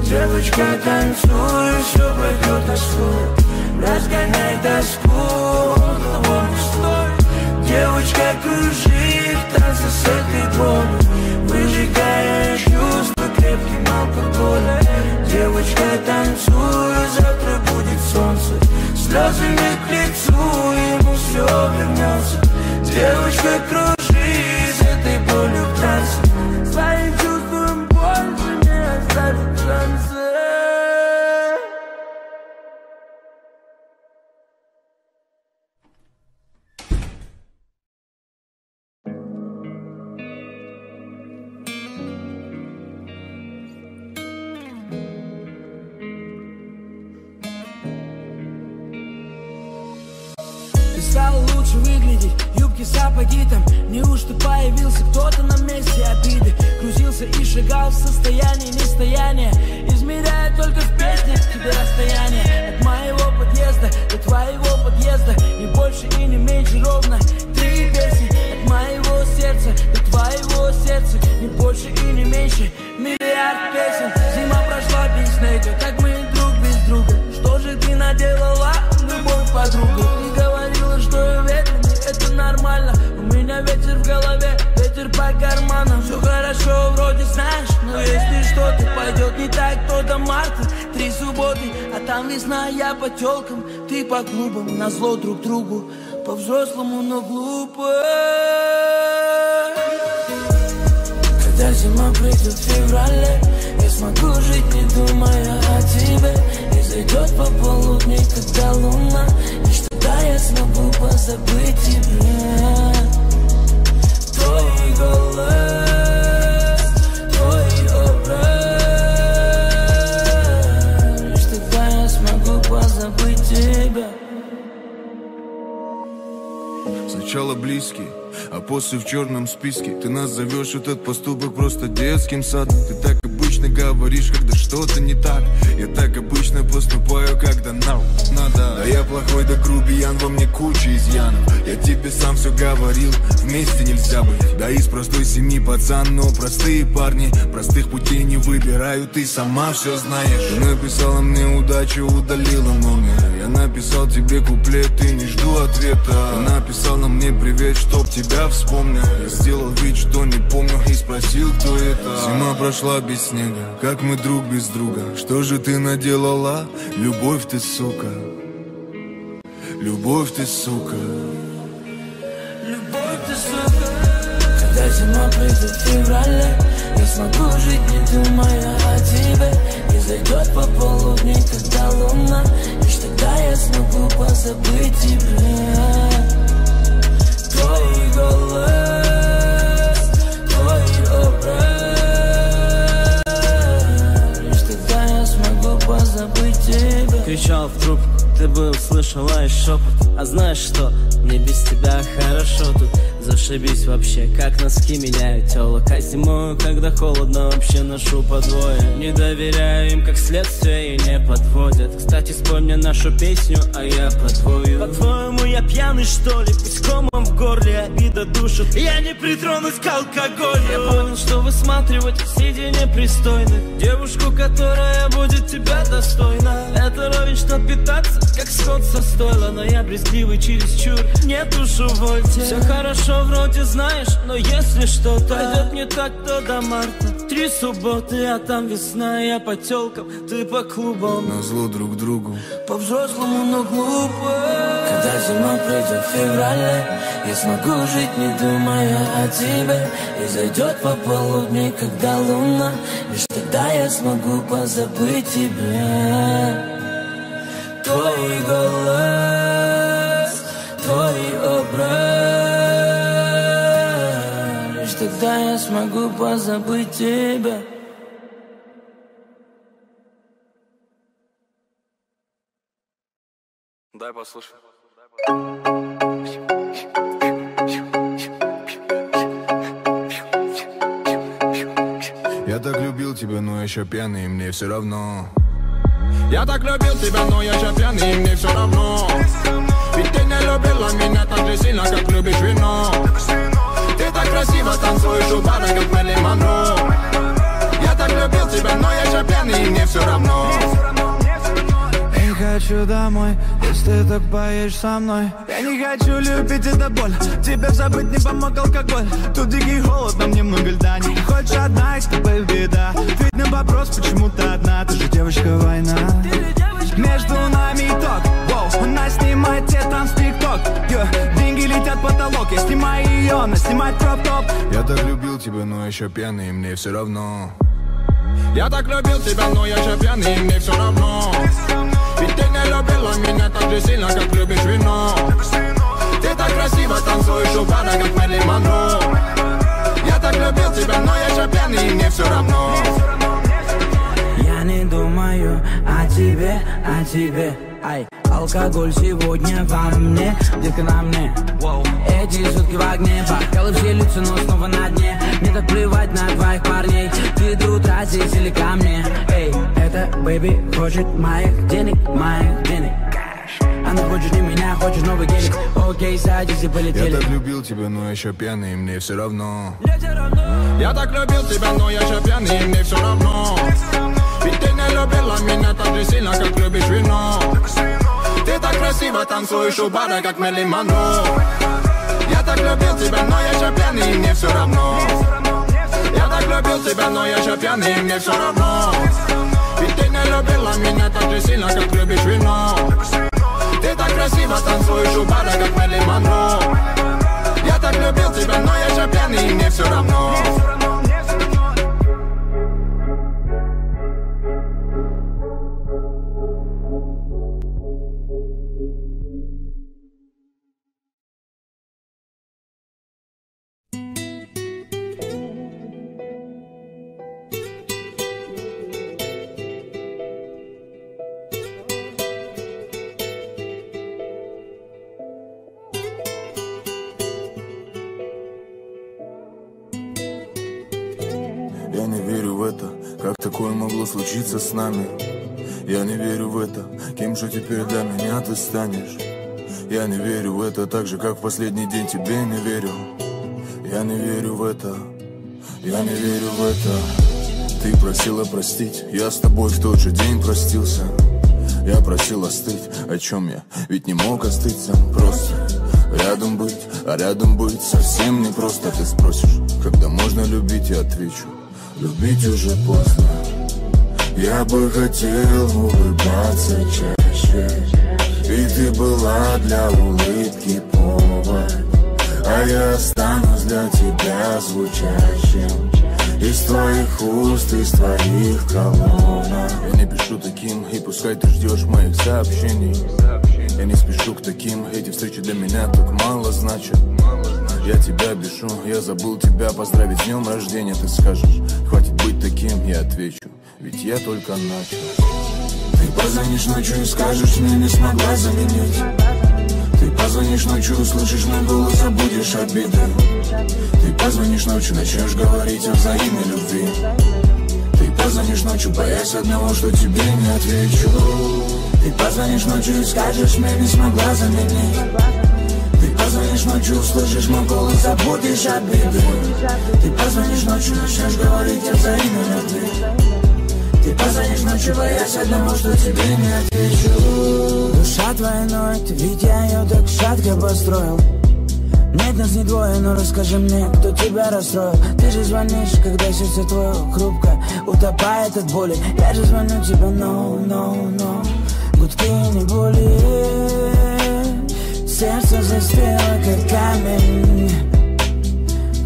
[SPEAKER 1] Девочка, танцуй, все пройдет асфальт Разгоняй тоску, он Девочка кружит, танцы с этой двора Выжигая чувства крепким алкоголем. Девочка танцует, завтра будет солнце. Слезами к лицу ему все вернется Девочка кружит с этой болью в танце. Своим чувством больше не оставит шанса. Появился кто-то на месте обиды. Крутился и шагал в состоянии нестояния. Измеряя только в песнях тебе расстояние. От моего подъезда до твоего подъезда. Не больше и не меньше ровно Три песни. От моего сердца до твоего сердца. Не больше и не меньше. Миллиард песен. Зима прошла без снега. Как мы друг без друга. Что же ты наделала, любовь подруга? Ты говорила, что я ветреный, это нормально меня ветер в голове, ветер по карманам. Все хорошо, вроде знаешь Но если что-то пойдет не так, то до марта. Три субботы, а там весна, я по телкам Ты по клубам, на зло друг другу. По-взрослому, но глупо. Когда зима придет в феврале Я смогу жить, не думая о тебе. И зайдет по полудни, когда луна Лишь тогда я смогу позабыть тебя
[SPEAKER 2] Сначала близкий, а после в черном списке Ты нас зовешь. Этот поступок просто детским садом. Ты так обычно говоришь, когда что-то не так. Я так обычно поступаю, когда нам надо. Да я плохой, да грубиян, во мне куча изъянов. Я тебе сам все говорил, вместе нельзя быть. Да из простой семьи пацан, но простые парни. Простых путей не выбирают, ты сама все знаешь. Ты написала мне удачу, удалила номер Я написал тебе куплет, ты не жду ответа. Ты написала мне привет, чтоб тебя вспомнил. Я сделал вид, что не помню и спросил, кто это. Зима прошла без снега, как мы друг без друга. Что же ты наделала? Любовь ты, сука. Любовь ты, сука.
[SPEAKER 1] Любовь ты, сука. Когда зима придет в феврале Я смогу жить, не думая о тебе. И зайдет по полудни, когда луна Лишь тогда я смогу позабыть тебя
[SPEAKER 5] Кричал в трубку, ты бы услышала и шепот А знаешь что, мне без тебя хорошо тут. Зашибись вообще, как носки меняют телок А зимою, когда холодно, вообще ношу по двое. Не доверяю им, как следствие, и не подводят. Кстати, спой мне нашу песню, а я подвою. По-твоему, я пьяный, что ли? Пусть в горле обида душит Я не притронусь к алкоголю. Я понял, что высматривать сидя непристойно. Девушку, которая будет тебя достойна. Это ровень, что питаться, как скот со стойла. Но я брезгливый чересчур, нет уж увольте. Все хорошо вроде знаешь, но если что-то Пойдет не так, то до марта. Три субботы, а там весна. Я по телкам, ты по клубам.
[SPEAKER 2] На зло друг другу.
[SPEAKER 1] По-взрослому, но глупо. Когда зима придет в феврале Я смогу жить, не думая о тебе. И зайдет по полудни, когда луна. Лишь тогда я смогу позабыть тебя. Твой голос, твой образ. Лишь тогда я смогу позабыть тебя.
[SPEAKER 2] Дай послушай Я так любил тебя, но еще пьяный, мне все равно. Я так любил тебя, но я еще пьяный, мне все равно. Ведь ты не любила меня так же сильно, как любишь вино. Ты так красиво танцуешь у бара, как Мэрилин Монро. Я так любил тебя, но я еще пьяный, мне все равно
[SPEAKER 3] хочу домой, если ты так поешь со мной. Я не хочу любить, это боль. Тебе забыть не помог алкоголь. Тут дикий холод, нам немного льда. Не хочешь одна, и с тобой беда. Видно вопрос, почему ты одна? Ты же девочка война. Между нами итог Воу, она снимает те там с Деньги летят в потолок. Я снимаю ее, она снимает кроп-топ.
[SPEAKER 2] Я так любил тебя, но еще пьяный, мне все равно. Я так любил тебя, но я еще пьяный, и мне все равно Ведь ты не любила меня так же сильно, как любишь вино Ты так красиво танцуешь у бара, как Мэрилин Монро Я так любил тебя, но я еще пьяный, и мне все равно
[SPEAKER 1] Я не думаю о тебе, о тебе. Ай,
[SPEAKER 2] Алкоголь сегодня во мне, детка на мне Эти сутки в огне, бокалы все лица, но снова на дне. Мне так плевать на твоих парней. Ты здесь или ко мне? Эй, это бэйби хочет моих денег, моих денег. Она хочет не меня, хочет новый гелик Окей, садись и полетели.
[SPEAKER 1] Я так любил тебя, но еще пьяный, мне все равно. Я так любил тебя, но я еще пьяный, мне все равно. Ведь ты не любила меня так же сильно, как любишь вино. Ты так красиво танцуешь у бара, как Мелли Монро Я так любил тебя, но я еще пьяный, мне все равно. Я так любил тебя, но я еще пьяный, мне все равно Ведь ты не любила меня так же сильно, как любишь вино ты так красиво танцуешь у бара, как Мэрли Монро Я так любил тебя, но я же пьяный, и мне все равно нами. Я не верю в это, кем же теперь для меня ты станешь? Я не верю в это так же, как в последний день. Тебе не верил Я не верю в это, я не верю в это. Ты просила простить, я с тобой в тот же день простился. Я просил остыть, о чем я, ведь не мог остыть просто Рядом быть, а рядом быть совсем не просто Ты спросишь, когда можно любить, я отвечу Любить уже поздно я бы хотел улыбаться чаще. И ты была для улыбки повод. А я останусь для тебя звучащим. Из твоих уст, из твоих колонок. Я не пишу таким, и пускай ты ждешь моих сообщений. Я не спешу к таким, эти встречи для меня так мало значат. Я тебя бешу, я забыл тебя поздравить с днем рождения Ты скажешь, хватит быть таким, я отвечу ведь я только начал. Ты позвонишь ночью и скажешь, мне не смогла заменить Ты позвонишь ночью, услышишь мой голос, забудешь обиды Ты позвонишь ночью, начнешь говорить о взаимной любви. Ты позвонишь ночью, боясь одного, что тебе не отвечу. Ты позвонишь ночью и скажешь, мне не смогла заменить ты позвонишь ночью, услышишь мой голос, забудешь обиды Ты позвонишь ночью, начнешь говорить о взаимной любви ты позвонишь ночью, боясь одного, что тебе не отвечу. Душа твоя ноет, ведь я ее так шатко построил. Нет нас не двое, но расскажи мне, кто тебя расстроил. Ты же звонишь, когда сердце твое хрупко Утопает от боли. Я же звоню тебе, no, no, no Гудки не боли Сердце застыло, как камень.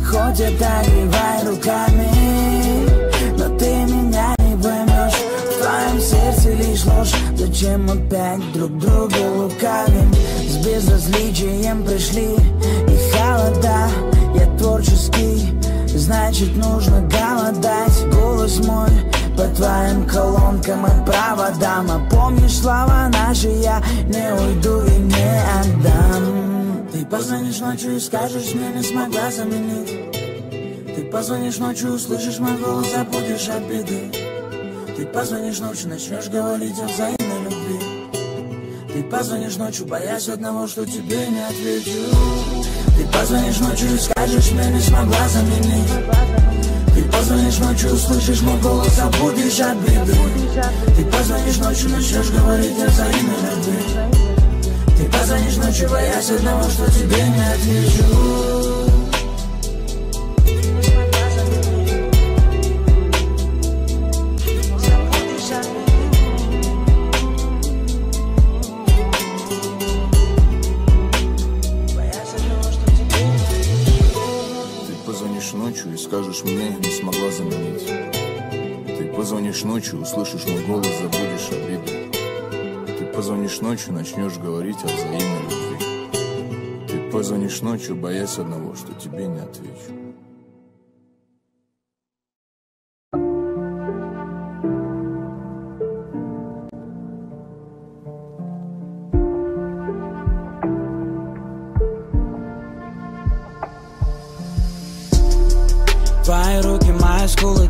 [SPEAKER 1] Хоть отогревай руками Но ты сердце лишь ложь Зачем опять друг друга лукавим? С безразличием пришли и холода. Я творческий, значит нужно голодать. Голос мой по твоим колонкам и проводам. А помнишь слова наши, я не уйду и не отдам. Ты позвонишь ночью и скажешь, мне не смогла заменить. Ты позвонишь ночью, услышишь мой голос, забудешь обиды ты позвонишь ночью, начнешь говорить о взаимной любви. Ты позвонишь ночью, боясь одного, что тебе не отвечу Ты позвонишь ночью и скажешь, мне не смогла заменить Ты позвонишь ночью, услышишь мой голос, забудешь обиды Ты позвонишь ночью, начнешь говорить о взаимной любви. Ты позвонишь ночью, боясь одного, что тебе не отвечу скажешь мне, не смогла заменить. Ты позвонишь ночью, услышишь мой голос, забудешь обиды. Ты позвонишь ночью, начнешь говорить о взаимной любви. Ты позвонишь ночью, боясь одного, что тебе не отвечу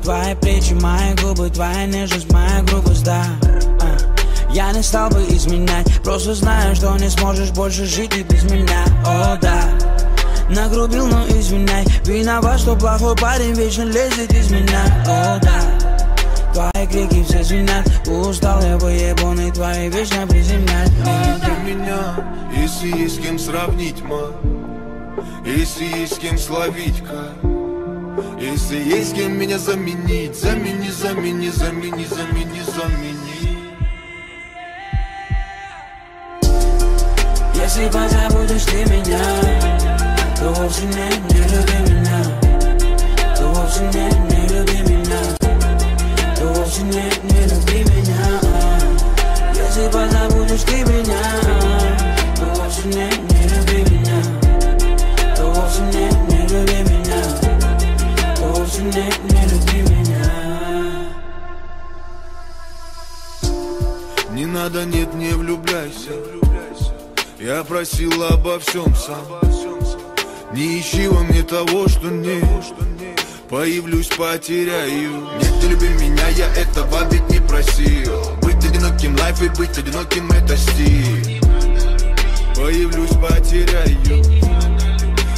[SPEAKER 1] Твои плечи, мои губы Твоя нежность, моя грубость, да. А. Я не стал бы изменять Просто знаю, что не сможешь больше жить и без меня. О, да. Нагрубил, но извиняй Виноват, что плохой парень вечно лезет из меня. О, да. Твои крики все звенят Устал я выебанный, твои вечно приземлять
[SPEAKER 2] Для меня, если есть с кем сравнить, ма. Если есть с кем словить, ка Если есть кем меня заменить Замени, замени, замени, замени, замени.
[SPEAKER 1] Если позабудешь ты меня то вовсе не, не люби меня. То вовсе не, не люби меня. То вовсе не, не люби меня. Если позабудешь ты меня
[SPEAKER 2] надо, нет, не влюбляйся. Я просил обо всем сам. Не ищи во мне того, что нет. Появлюсь, потеряю. Нет, не люби меня, я этого ведь не просил. Быть одиноким лайф и быть одиноким это стиль. Появлюсь, потеряю.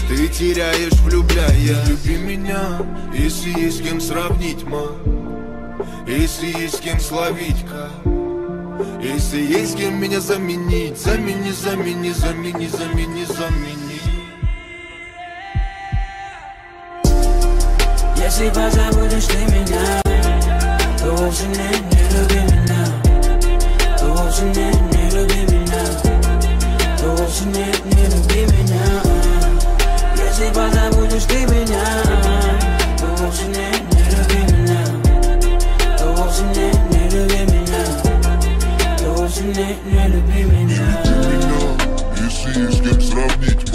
[SPEAKER 2] Ты теряешь, влюбляя. Люби меня, если есть с кем сравнить, ма. Если есть с кем словить, ка Если есть кем меня заменить Замени, замени, замени, замени, замени.
[SPEAKER 1] Если позабудешь ты меня То вовсе не, не люби меня. То вовсе не, не люби меня. То вовсе не, не люби меня. Если позабудешь ты меня То вовсе не, То вовсе не, не люби меня
[SPEAKER 2] Если есть с кем сравнить,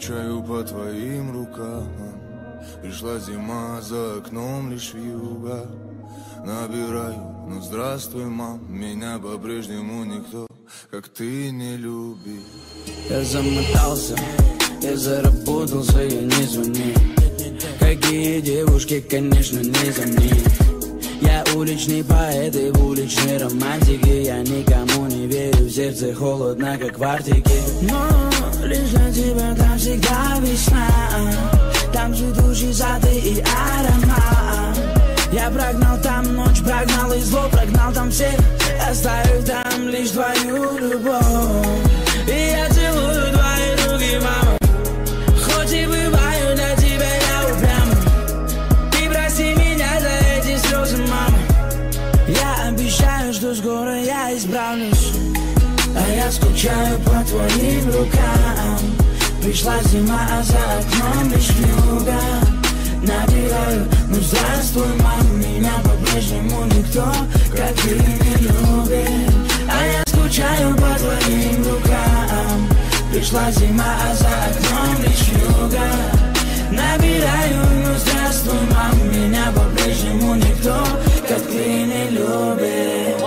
[SPEAKER 2] скучаю по твоим рукам. Пришла зима, за окном лишь вьюга. Набираю, ну здравствуй, мам Меня по-прежнему никто, как ты, не любит
[SPEAKER 1] Я замотался, я заработался, я не звоню Какие девушки, конечно, не за мной. Я уличный поэт и в уличной романтике. Я никому не верю, в сердце холодно, как в Арктике. Но лишь для тебя там всегда весна. Там цветущий сад и аромат. Я прогнал там ночь, прогнал и зло, прогнал там всех. Оставив там лишь твою любовь. И я скучаю по твоим рукам. Пришла зима, а за окном лишь юга. Набираю Ну здравствуй, мам, меня по-прежнему никто Как ты не любит. А я скучаю по твоим рукам. Пришла зима, а за окном лишь юга. Набираю, ну здравствуй, мам, меня по-прежнему никто Как ты не любит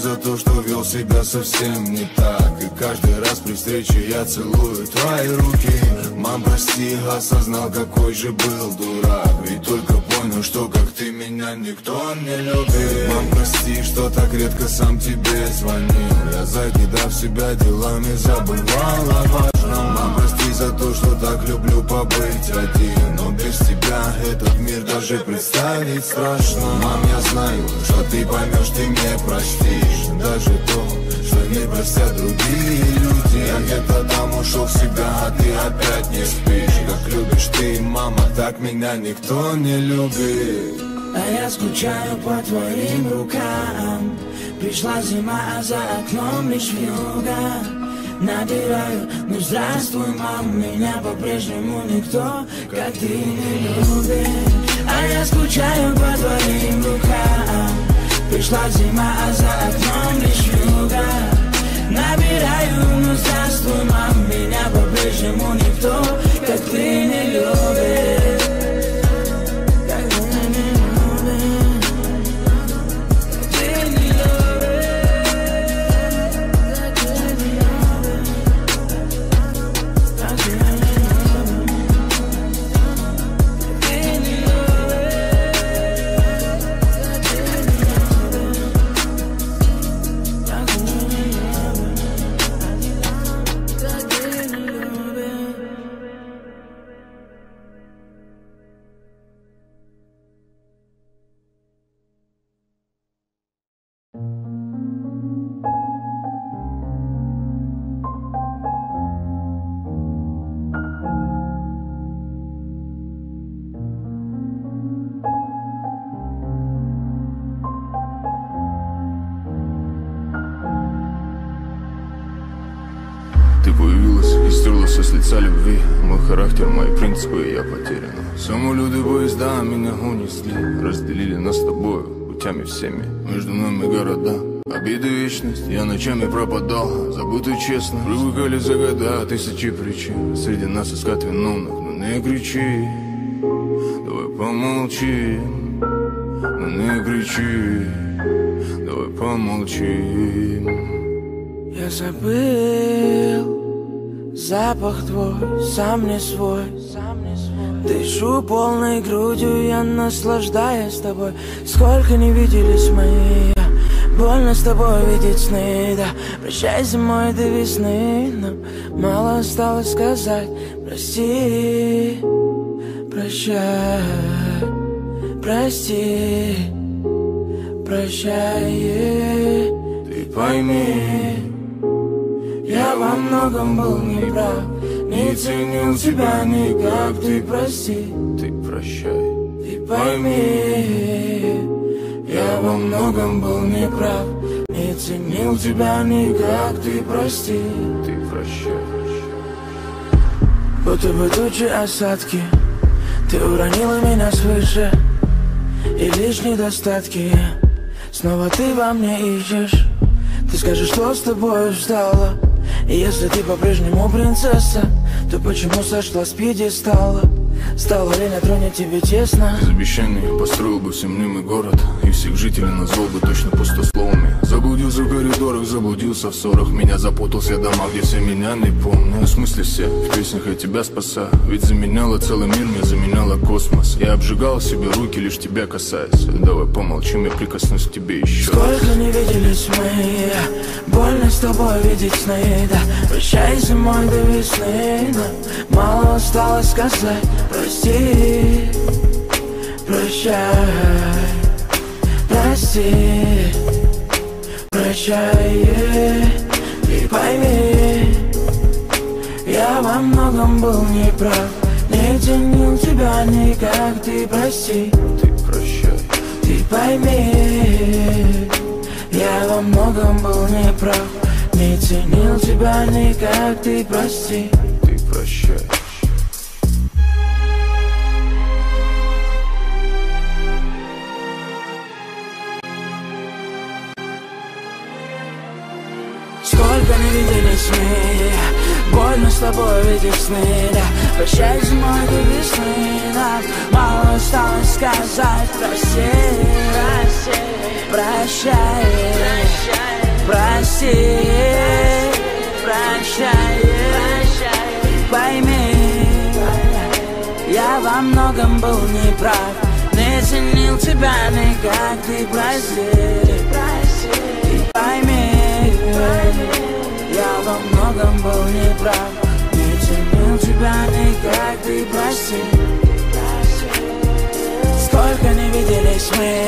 [SPEAKER 2] за то, что вел себя совсем не так. И каждый раз при встрече я целую твои руки. Мам, прости, осознал, какой же был дурак. Ведь только понял, что как ты меня никто не любит. Мам, прости, что так редко сам тебе звонил. Я закидав себя делами забывал о Мам, прости за то, что так люблю побыть один. Но без тебя этот мир даже представить страшно. Мам, я знаю, что ты поймешь, ты мне простишь. Даже то, что не простят другие люди. Я где-то там ушел в себя, а ты опять не спишь. Как любишь ты, мама, так меня никто не любит.
[SPEAKER 1] А я скучаю по твоим рукам. Пришла зима, а за окном лишь вьюга Набираю, ну здравствуй, мам Меня по-прежнему никто, как ты не любит. А я скучаю по твоим рукам. Пришла зима, а за окном лишь юга. Набираю мужество, мам Меня по-прежнему никто, как ты не любит
[SPEAKER 2] унесли Разделили нас с тобой путями всеми. Между нами города. Обиды вечность, я ночами пропадал Забытый честно, привыкали за года Тысячи причин, среди нас искать виновных Но не кричи, давай помолчим Но не кричи, давай помолчим
[SPEAKER 1] Я забыл запах твой, сам не свой. Дышу полной грудью, я наслаждаюсь тобой. Сколько не виделись мы, больно с тобой видеть сны, да. Прощай зимой до весны, нам мало осталось сказать. Прости, прощай, прости, прощай.
[SPEAKER 2] Ты пойми,
[SPEAKER 1] Я во многом был неправ Не ценил тебя никак, ты прости.
[SPEAKER 2] Ты прощай.
[SPEAKER 1] Ты пойми Я во многом был неправ. Не ценил тебя никак, ты прости.
[SPEAKER 2] Ты прощай.
[SPEAKER 1] Будто бы тучи осадки. Ты уронила меня свыше. И лишь недостатки. Снова ты во мне ищешь. Ты скажешь, что с тобой И если ты по-прежнему принцесса То почему сошла с пьедестала? Стало ли на троне тебе тесно.
[SPEAKER 2] Из обещаний построил бы всем мнимый город И всех жителей назвал бы точно пустословами. Заблудился в коридорах, заблудился в ссорах Меня запутался в домах, где все меня не помнят В смысле все, в песнях я тебя спасаю. Ведь заменяла целый мир, мне заменяла космос. Я обжигал себе руки, лишь тебя касаясь. Давай помолчим, я прикоснусь к тебе еще
[SPEAKER 1] Сколько не виделись мы тобой видеть сны, да. Прощай зимой до весны, да. Мало осталось сказать Прости, прощай Прости, прощай. Ты пойми Я во многом был неправ. Не ценил тебя никак, ты прости.
[SPEAKER 2] Ты прощай.
[SPEAKER 1] Ты пойми, я во многом был неправ Не ценил тебя никак, ты прости.
[SPEAKER 2] Ты прощай.
[SPEAKER 1] Сколько не виделись мы Больно с тобой видеть сны, да Прощай зимой до весны Нам мало осталось сказать. Прости, прощай Прости, прощай Пойми Я во многом был неправ Не ценил тебя никак Ты прости Ты пойми Я во многом был неправ Не ценил тебя никак Ты прости Сколько не виделись мы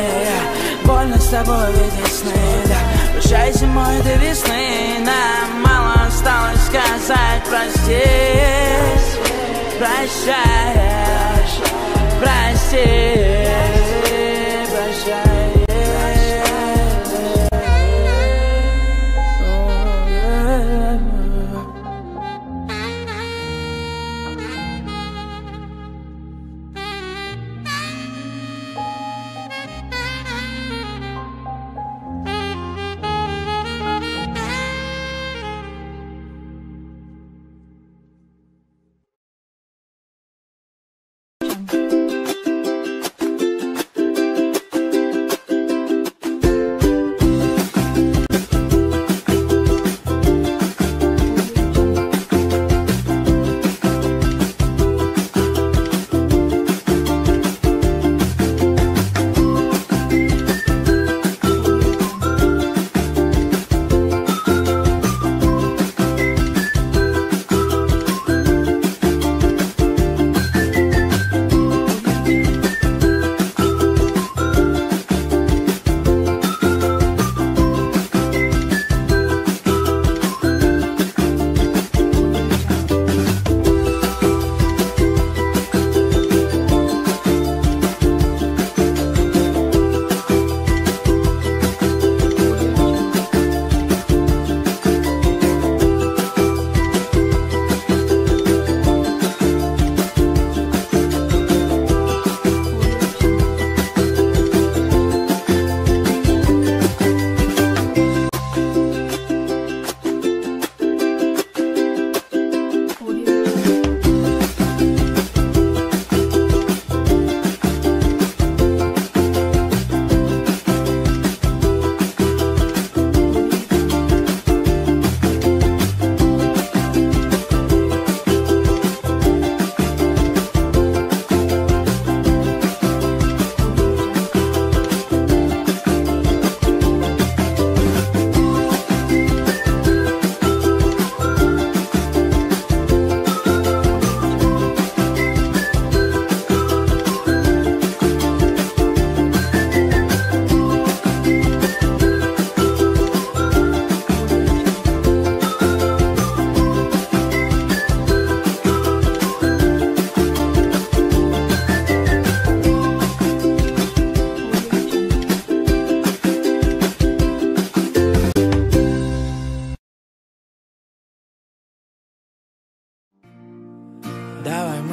[SPEAKER 1] Больно с тобой видеть сны. Прощай зимой до весны Нам мало осталось сказать Прости. Прощай Прости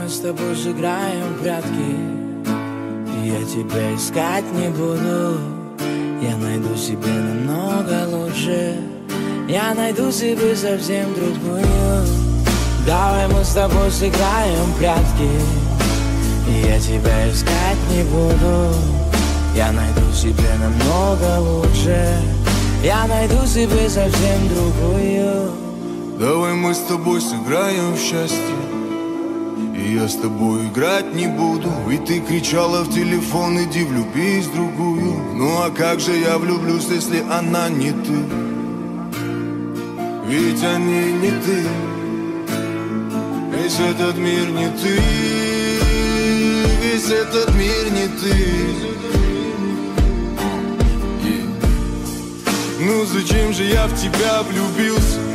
[SPEAKER 1] с тобой сыграем прятки. Я тебя искать не буду. Я найду себе намного лучше. Я найду себе совсем другую. Давай мы с тобой сыграем прятки. Я тебя искать не буду. Я найду себе намного лучше. Я найду себе совсем другую.
[SPEAKER 2] Давай мы с тобой сыграем в счастье И я с тобой играть не буду. Ведь ты кричала в телефон, иди влюбись в другую. Ну а как же я влюблюсь, если она не ты? Ведь они не ты. Весь этот мир не ты. Весь этот мир не ты. Ну зачем же я в тебя влюбился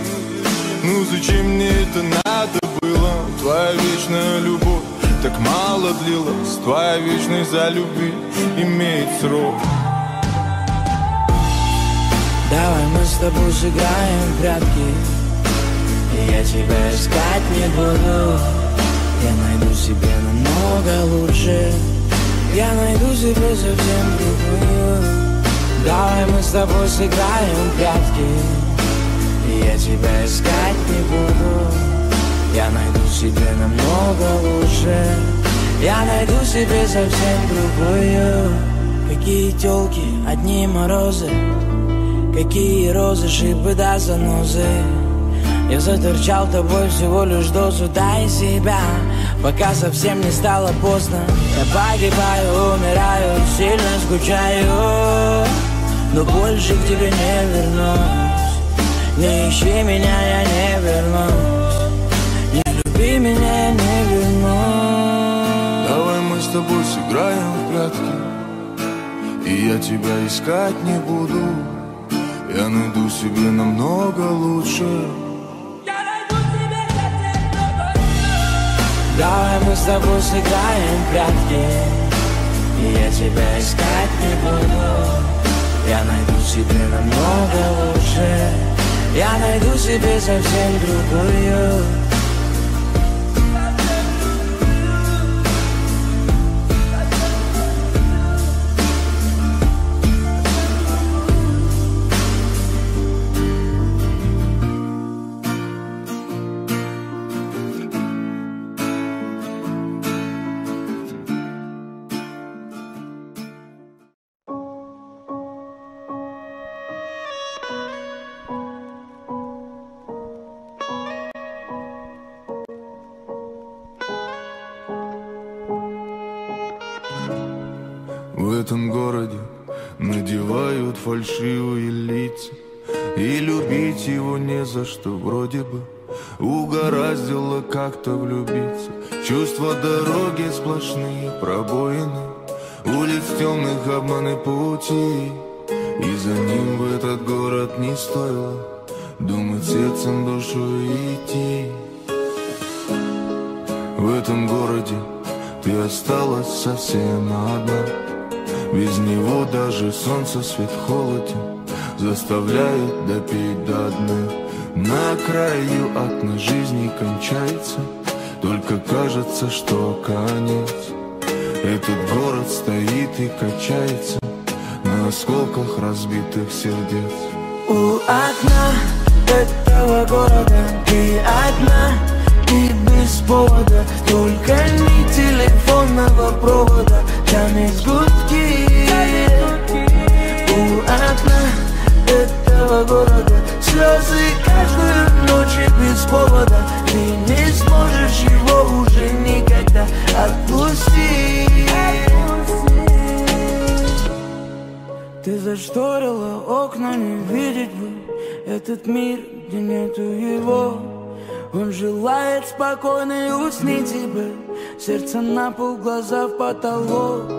[SPEAKER 2] ну зачем мне это надо было? Твоя вечная любовь так мало длилась. Твоя вечность за любви имеет срок.
[SPEAKER 1] Давай мы с тобой сыграем в прятки. Я тебя искать не буду. Я найду себе намного лучше. Я найду себе совсем другую. Давай мы с тобой сыграем в прятки я тебя искать не буду. Я найду себе намного лучше. Я найду себе совсем другую. Какие телки, одни морозы. Какие розы, шипы да занозы. Я заторчал тобой всего лишь дозу Дай себя, пока совсем не стало поздно. Я погибаю, умираю, сильно скучаю. Но больше к тебе не вернусь не ищи меня, я не вернусь. Не люби меня, я не вернусь.
[SPEAKER 2] Давай мы с тобой сыграем в прятки. И я тебя искать не буду. Я найду себе намного лучше.
[SPEAKER 1] Давай мы с тобой сыграем в прятки. И я тебя искать не буду. Я найду себе намного лучше я найду себе совсем другую
[SPEAKER 2] даже солнце свет холоден Заставляет допить до дна. На краю окна жизни кончается Только кажется, что конец. Этот город стоит и качается На осколках разбитых сердец.
[SPEAKER 1] У окна этого города ты одна И без повода Только не телефонного провода. Тянет гудки у этого города. Слезы каждую ночь и без повода. Ты не сможешь его уже никогда отпустить. Ты зашторила окна, не видеть бы Этот мир, где нету его. Он желает спокойно и усни тебе Сердце на пол, глаза в потолок.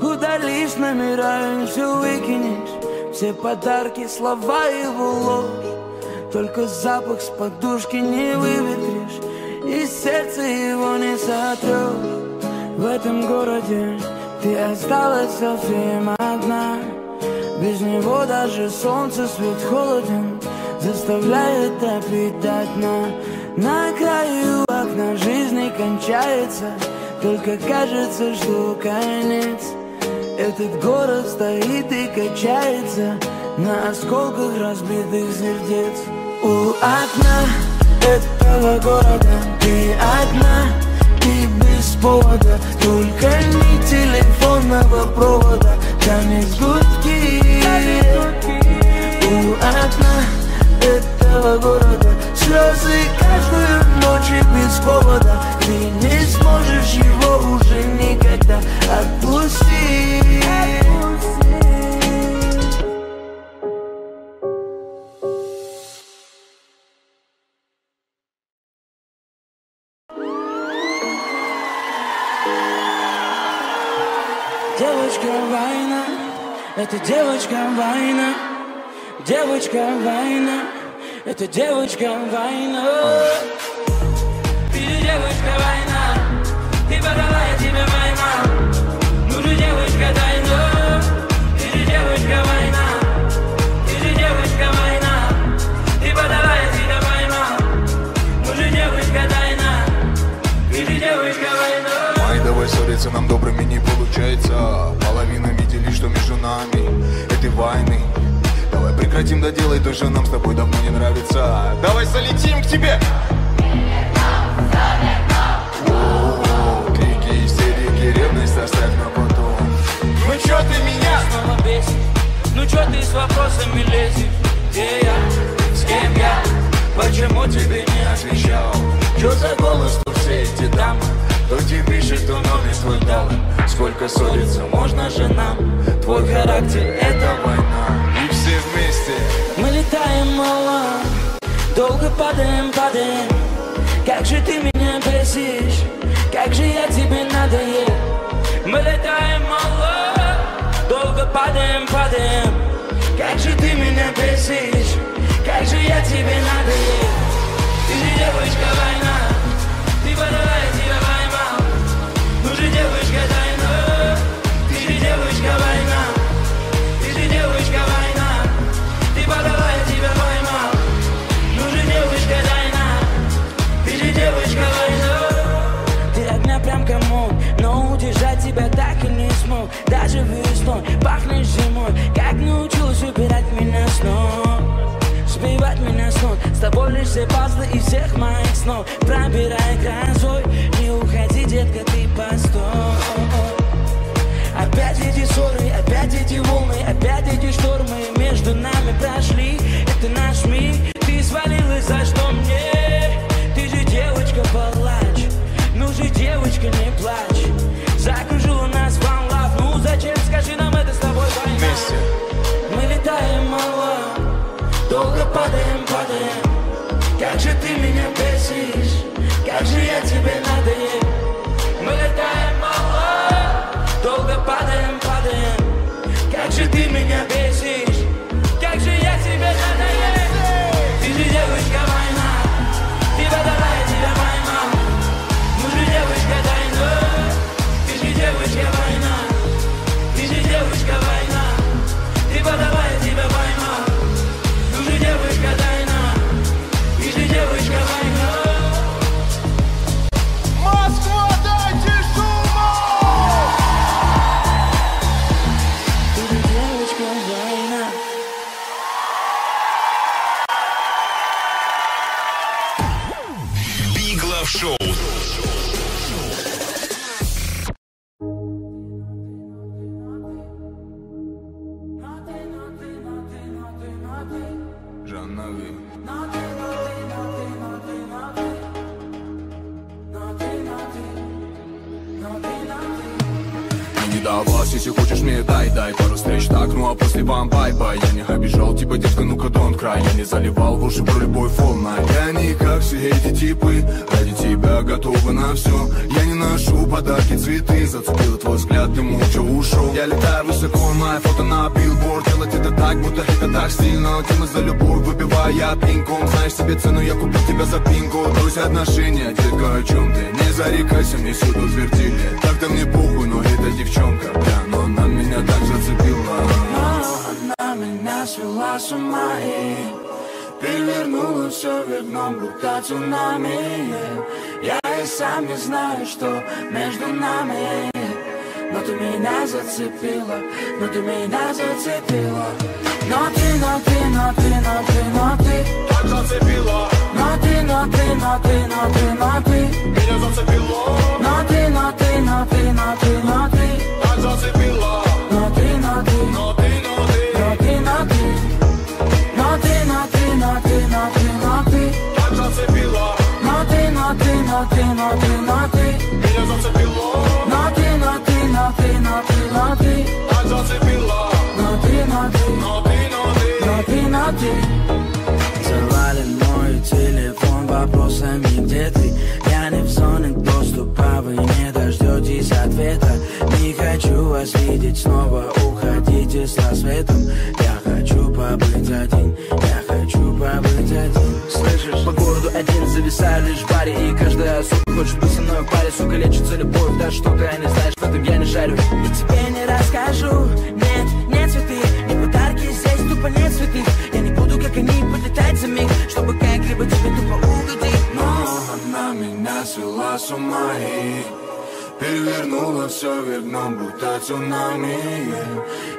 [SPEAKER 1] Удалишь номера и все выкинешь Все подарки, слова его ложь Только запах с подушки не выветришь И сердце его не сотрешь. В этом городе ты осталась совсем одна. Без него даже солнце свет холоден Заставляет допить до дна На краю окна. Жизни кончается Только кажется, что конец Этот город стоит и качается На осколках разбитых сердец. У окна этого города Ты одна и без повода Только не телефонного провода. Тянет гудки. У окна этого города Слезы каждую ночь и без повода. Ты не сможешь его уже никогда отпустить Девочка война, это девочка война, девочка война, это девочка война. Ты девочка война, ты подала,
[SPEAKER 2] Ссориться нам добрыми не получается Половинами делить, что между нами Этой войны Давай прекратим да делай то, что нам с тобой давно не нравится Давай залетим к тебе Крики, истерики, ревность оставь на потом Ну чё ты меня?
[SPEAKER 1] снова бесит Ну чё ты с вопросами лезешь? Где я? С кем я? Почему тебе не отвечал? Чё за голос тут все эти дамы?
[SPEAKER 2] Пишет, кто номер твой дал Сколько ссориться можно же нам? Твой характер это война. И все вместе
[SPEAKER 1] Мы летаем мало. Долго падаем, падаем. Как же ты меня бесишь? Как же я тебе надоел? Мы летаем мало. Долго падаем, падаем. Как же ты меня бесишь? Как же я тебе надоел? Ты же девочка война девочка война. Ты же девочка война. Ты подала, я тебя поймал. Ну же девочка тайна Ты же девочка война. Ты огня прям комок Но удержать тебя так и не смог. Даже весной пахнешь зимой. Как научилась убирать меня снова Сбивать меня с ног. С тобой лишь все пазлы из всех моих снов. Пробирай грозой Не уходи, детка, ты постой Опять эти ссоры, опять эти волны Опять эти штормы между нами прошли. Это наш миг, ты свалилась, за что мне? Ты же девочка палач. Ну же, девочка, не плачь. Закружила нас one love Ну зачем, скажи нам, это с тобой война?
[SPEAKER 2] Вместе.
[SPEAKER 1] Мы летаем мало. Долго падаем, падаем. Как же ты меня бесишь? Как же я тебе надоел падаем Как же ты сам не знаю, что между нами Но ты меня зацепила, но ты меня зацепила Но ты, но ты, но ты, но ты, но ты
[SPEAKER 6] Так зацепила
[SPEAKER 1] Но ты, но ты, но ты, но ты, но ты
[SPEAKER 6] Меня зацепило
[SPEAKER 1] Но ты, но ты, но ты, но ты, но ты
[SPEAKER 6] Так зацепила
[SPEAKER 1] Но ты, но ты,
[SPEAKER 6] Но ты, но ты
[SPEAKER 1] но ты, но ты Но ты, но ты, но ты, но ты, но ты
[SPEAKER 6] Так зацепила
[SPEAKER 1] Но ты, но ты, но ты, но ты,
[SPEAKER 6] Меня зацепило
[SPEAKER 1] Но ты, но ты, но ты, но ты, но ты
[SPEAKER 6] Так зацепила
[SPEAKER 1] Но ты, но ты,
[SPEAKER 6] Но ты, но ты
[SPEAKER 1] но ты, но ты Завален мой телефон вопросами, где ты? Я не в зоне доступа, вы не дождетесь ответа. Не хочу вас видеть снова, уходите с рассветом. Я хочу побыть один, я хочу побыть один зависаю лишь баре И каждая сука хочет быть со мной в паре. Сука лечится любовь, да что ты не знаешь, в этом я не жарю И тебе не расскажу, нет, нет цветы. Не подарки, здесь тупо нет цветы. Я не буду, как они, подлетать за миг Чтобы как-либо тебе тупо угодить.
[SPEAKER 2] Но она меня свела с ума и Перевернула все вверх дном, будто цунами.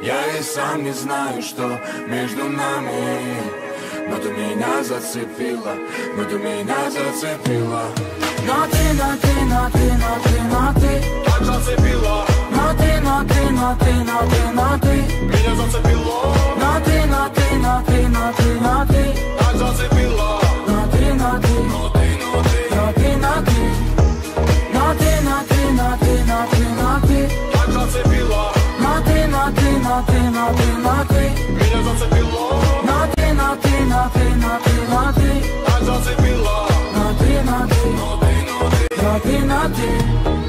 [SPEAKER 2] Я и сам не знаю, что между нами Но ты меня зацепила, но ты меня зацепила
[SPEAKER 1] Но ты, но ты, но ты, но ты, но ты
[SPEAKER 6] Так зацепила
[SPEAKER 1] Но ты, но ты, но ты, но ты, но ты
[SPEAKER 6] Меня зацепило
[SPEAKER 1] Но ты, но ты, но ты, но ты, но ты
[SPEAKER 6] Так зацепила
[SPEAKER 1] Но ты, но ты,
[SPEAKER 6] Но ты, но ты
[SPEAKER 1] но ты, но ты Но ты, но ты, но ты, но ты, но ты
[SPEAKER 6] Так зацепила
[SPEAKER 1] Но ты, но ты, но ты, но ты, но ты но ты, но ты, но ты, но ты
[SPEAKER 6] Так зацепила
[SPEAKER 1] Но ты, но ты,
[SPEAKER 6] Но ты, но ты
[SPEAKER 1] но ты, но ты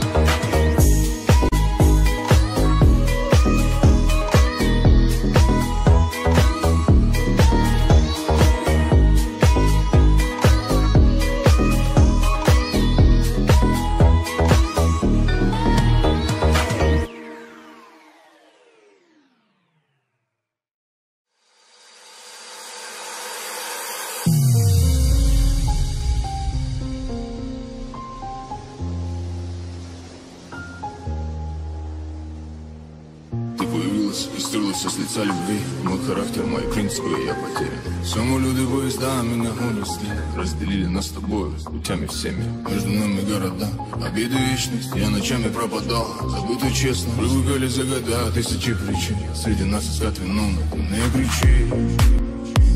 [SPEAKER 2] стерлась с лица любви Мой характер, мои принципы, я потерян. Самолеты, поезда меня унесли Разделили нас с тобой путями всеми. Между нами города, обиды вечность. Я ночами пропадал, забыто честно. Привыкали за года тысячи причин. Среди нас искать вину, не кричи.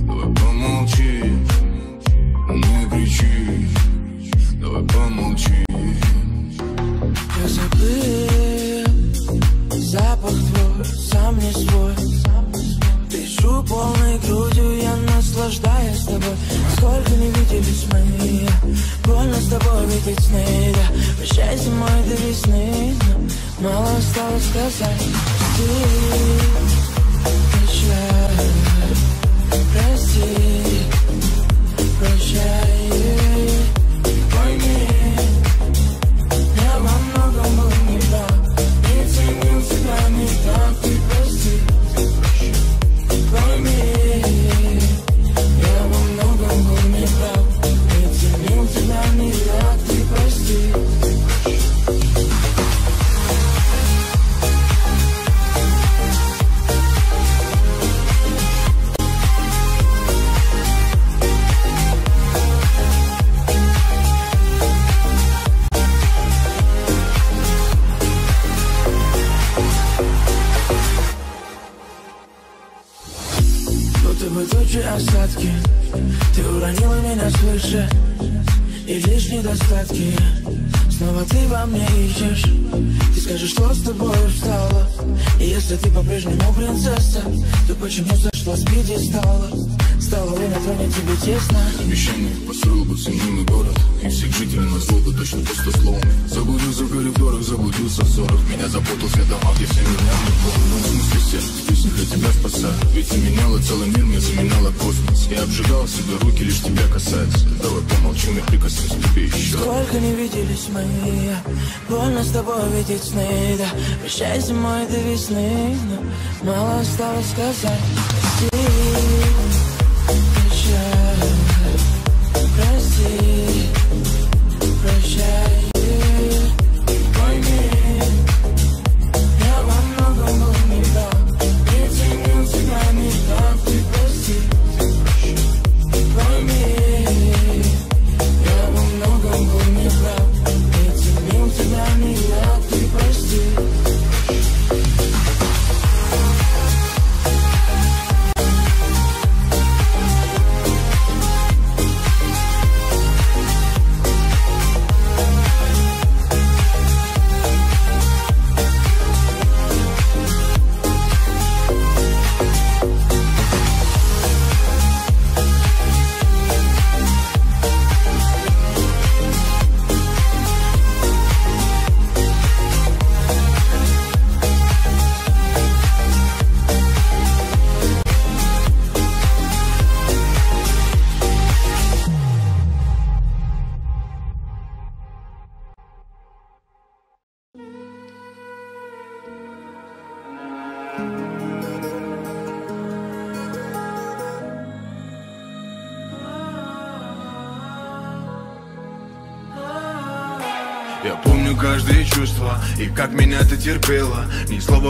[SPEAKER 2] Давай помолчи, не кричи. Давай помолчи
[SPEAKER 1] не виделись мы, больно с тобой видеть сны да. Прощай зимой до весны, мало осталось сказать. Ты прощай, прости,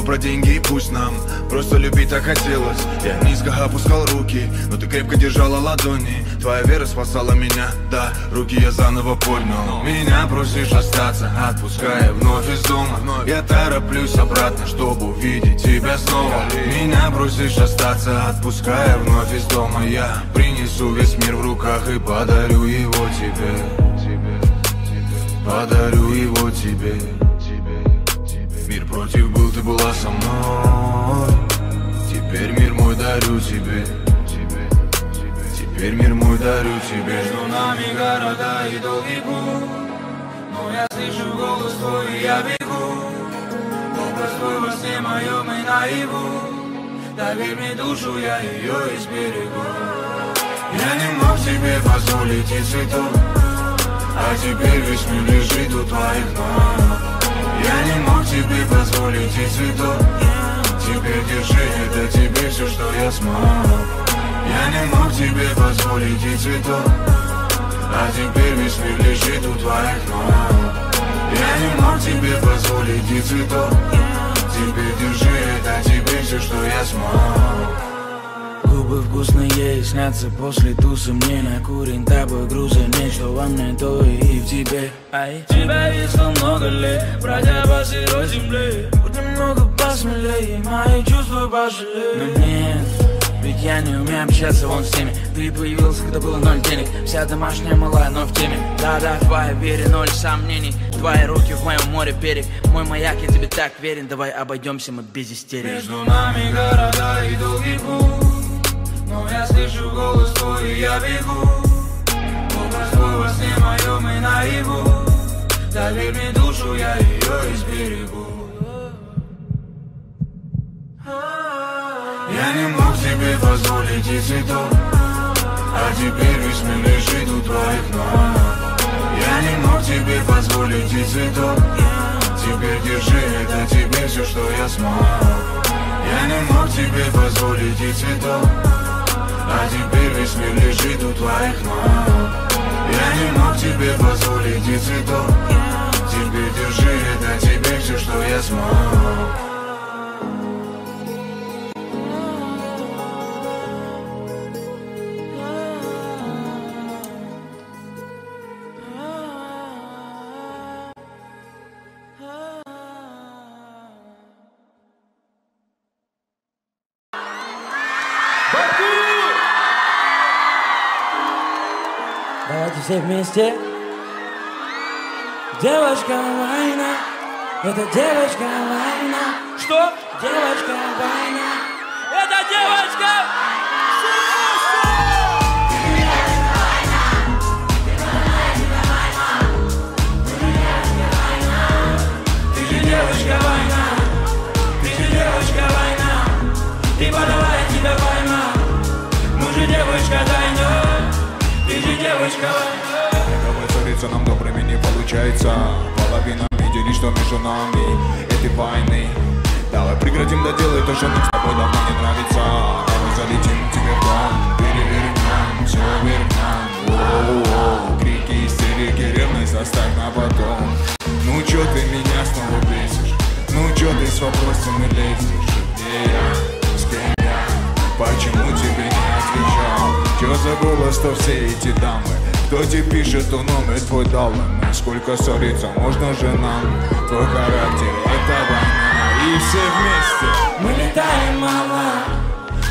[SPEAKER 2] про деньги и пусть нам. Просто любить так хотелось. Я низко опускал руки Но ты крепко держала ладони. Твоя вера спасала меня Да, руки я заново поднял. Меня просишь остаться Отпуская вновь из дома. Я тороплюсь обратно Чтобы увидеть тебя снова. Меня просишь остаться Отпуская вновь из дома. Я принесу весь мир в руках И подарю его тебе. Подарю его тебе Против был, ты была со мной. Теперь мир мой дарю тебе. Теперь мир мой дарю тебе.
[SPEAKER 1] Между нами города и долгий путь. Но я слышу голос твой, и я бегу. Образ твой во сне моем и наяву. Доверь мне душу, я ее изберегу.
[SPEAKER 2] Я не мог себе позволить и цветов А теперь весь мир лежит у твоих ног позволить и цветов Теперь держи, это тебе все, что я смог. Я не мог тебе позволить и цветов А теперь весь мир лежит у твоих ног. Я не мог тебе позволить и цветов Теперь держи, это тебе все, что я смог
[SPEAKER 1] Губы вкусные снятся после тусы Мне накурен тобой груза Нет, что во мне, то и в тебе. Ай, тебя висло много лет Бродя по сырой земле. Будь немного посмелее Мои чувства пожалей Но нет, ведь я не умею общаться вон с теми. Ты появился, когда было ноль денег. Вся домашняя малая, но в теме. Да-да, в твоей вере ноль сомнений. Твои руки в моем море берег Мой маяк, я тебе так верен. Давай обойдемся мы без истерик Между нами города и долгий путь но я слышу голос твой, и я бегу. Образ твой во сне моем и наяву. Доверь мне душу, я ее изберегу.
[SPEAKER 2] Я не мог себе позволить и цветов А теперь весь мир лежит у твоих ног. Я не мог тебе позволить и цветов Теперь держи, это тебе все, что я смог. Я не мог тебе позволить и цветов А теперь весь мир лежит у твоих ног Я не мог тебе позволить и цветов Теперь держи, это тебе все, что я смог
[SPEAKER 1] все вместе. Девочка война, это девочка война. Что? Девочка война, это девочка. Ты же девочка война, ты же девочка война. Ты подала, я тебя поймал. Ну же, девочка, тайна. Ты девочка.
[SPEAKER 7] Давай ссориться нам добрыми не получается Половина видели, что между нами эти войны Давай прекратим да делай то, что нам с тобой давно не нравится Давай залетим тебе в дом, перевернем, все вернем Воу-воу, крики, истерики, ревность оставь на потом Ну чё ты меня снова бесишь? Ну чё ты с вопросами лезешь? Где я? С кем я? Почему тебе не отвечал? Чё забыла, что все эти дамы. Кто тебе пишет, то номер твой дал нам. Сколько ссориться можно же нам? Твой характер это война. И все вместе
[SPEAKER 1] Мы летаем мало,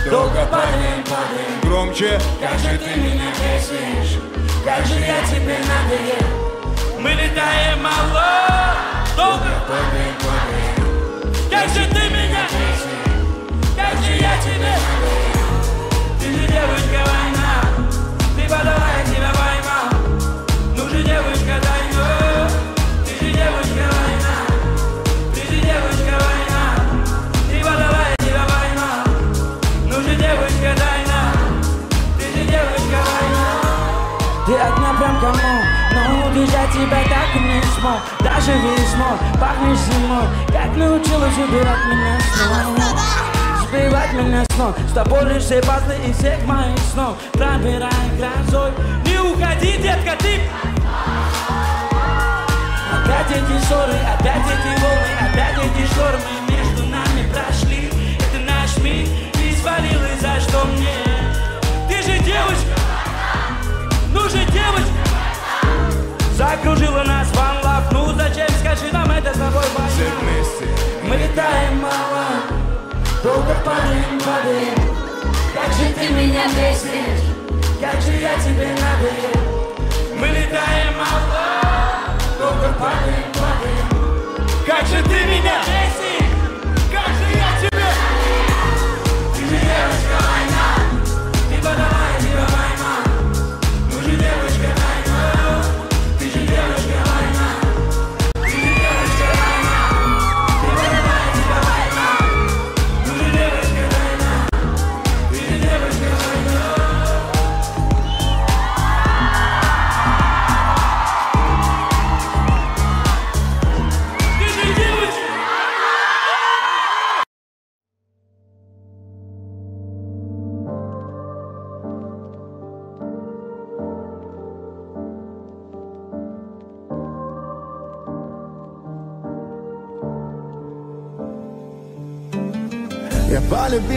[SPEAKER 1] долго падаем, падаем.
[SPEAKER 7] громче.
[SPEAKER 1] Как же ты меня бесишь, как же я тебе надоел. Мы летаем мало, долго
[SPEAKER 7] Падаем, падаем.
[SPEAKER 1] Как же ты меня бесишь, как же я тебе надоел. Ты же девочка война, ты подала, я тебя поймал. Ну же, девочка, дай мне. Ты же девочка война, ты же девочка война. Ты тебя поймал. Ну же, девочка, дай нам. Ты же девочка война. Ты одна прям кому, но убежать тебя так и не смог Даже весной, пахнешь зимой Как научилась убирать меня снова Сбивать меня снов С тобой лишь все пазлы из всех моих снов. Пробирай грозой. Не уходи, детка, ты! Опять эти ссоры, опять эти волны, опять эти штормы между нами прошли. Это наш мир, не свалил и за что мне? Ты же девочка, ну же девочка! Закружила нас ван лав, ну зачем, скажи нам это с тобой война? Мы летаем мало, долго падаем, падаем. Как же ты меня бесишь, как же я тебе надоел Мы летаем мало, долго падаем, падаем. Как же ты меня бесишь,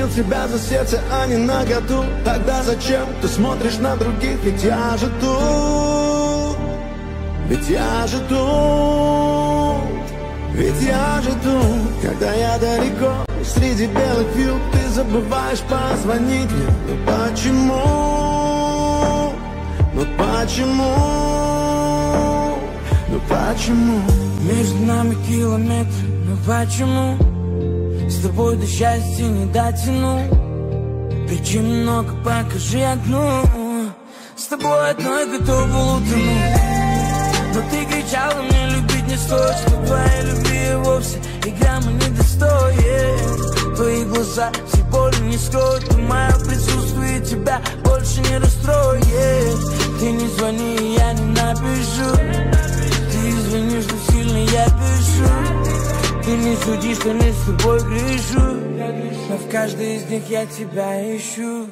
[SPEAKER 3] полюбил тебя за сердце, а не на году Тогда зачем ты смотришь на других? Ведь я же тут Ведь я же тут Ведь я же тут Когда я далеко Среди белых вьюг Ты забываешь позвонить мне Ну почему? Ну почему? Ну почему?
[SPEAKER 1] Между нами километр, ну почему? С тобой до счастья не дотяну. Причин много, покажи одну. С тобой одной готов был утонуть. Но ты кричала мне любить не стоит Что твоей любви вовсе и грамма не Твои глаза все боли не скроют И мое присутствие тебя больше не расстроит. Ты не звони, я не напишу Ты извини, что сильно я пишу Ты не суди, что не с тобой грешу Но в каждой из них я тебя ищу.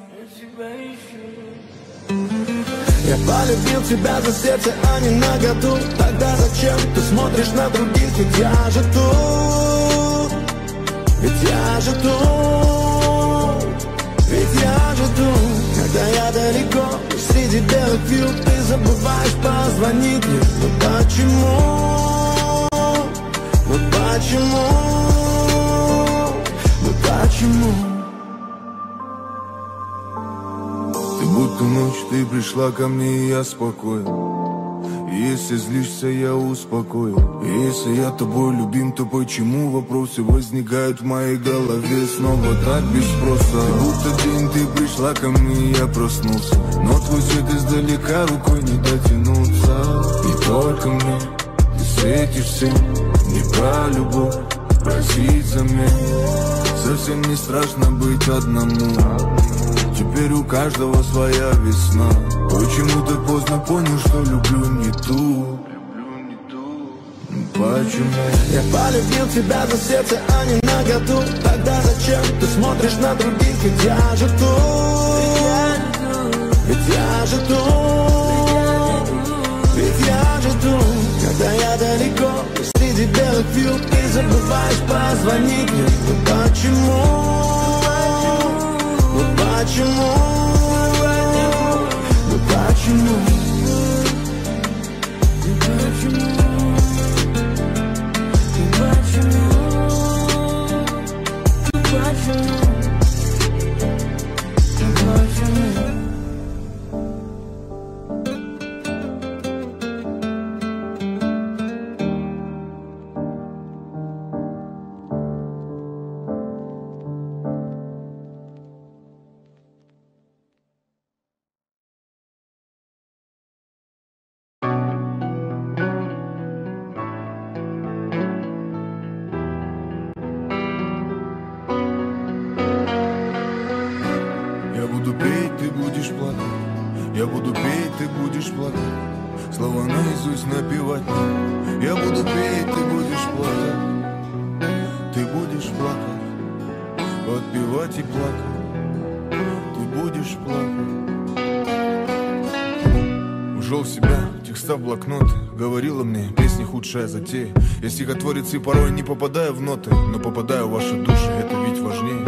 [SPEAKER 3] Я полюбил тебя за сердце, а не на году. Тогда зачем ты смотришь на других? Ведь я же тут. Ведь я же тут. Ведь я же тут. Когда я далеко Среди белых вьюг Ты забываешь позвонить мне. Ну почему? Почему? Ну почему?
[SPEAKER 2] Ты будто ночь, ты пришла ко мне, и я спокоен. Если злишься, я успокою Если я тобой любим, то почему вопросы возникают в моей голове? Снова так без спроса. Ты будто день, ты пришла ко мне, и я проснулся. Но твой свет издалека рукой не дотянуться. И только мне ты светишься Не про любовь, просить замену Совсем не страшно быть одному. Теперь у каждого своя весна. Почему так поздно понял, что люблю не ту. Почему?
[SPEAKER 3] Я полюбил тебя за сердце, а не на году. Тогда зачем ты смотришь на других? Ведь я же тут. Ведь я же тут Когда я далеко Среди белых вьюг Ты забываешь позвонить мне Ну почему? Ну почему? Ну почему? Ну почему?
[SPEAKER 2] Петь, ты будешь плакать Слова наизусть напевать. Я буду петь, ты будешь плакать Ты будешь плакать Подпевать и плакать Ты будешь плакать. Ушел в себя, листав блокнот Говорила мне, песни худшая затея. Я стихотворец и порой не попадаю в ноты Но попадаю в ваши души, это ведь важнее.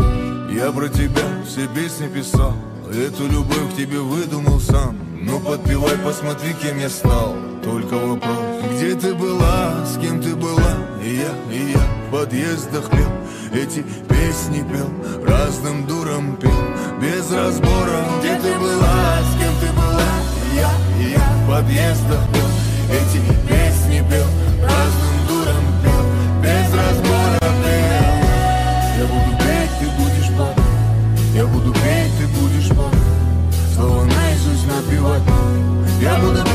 [SPEAKER 2] Я про тебя все песни писал Эту любовь к тебе выдумал сам Ну подпевай, посмотри, кем я стал. Только вопрос Где ты была, с кем ты была? И я, и я в подъездах пел Эти песни пел Разным дурам пел Без разбора. Где ты была, с кем ты была? И я, и я в подъездах пел Эти песни пел Разным дурам пел Без разбора пел. Я буду петь, ты будешь плакать Я буду петь, напевать Я буду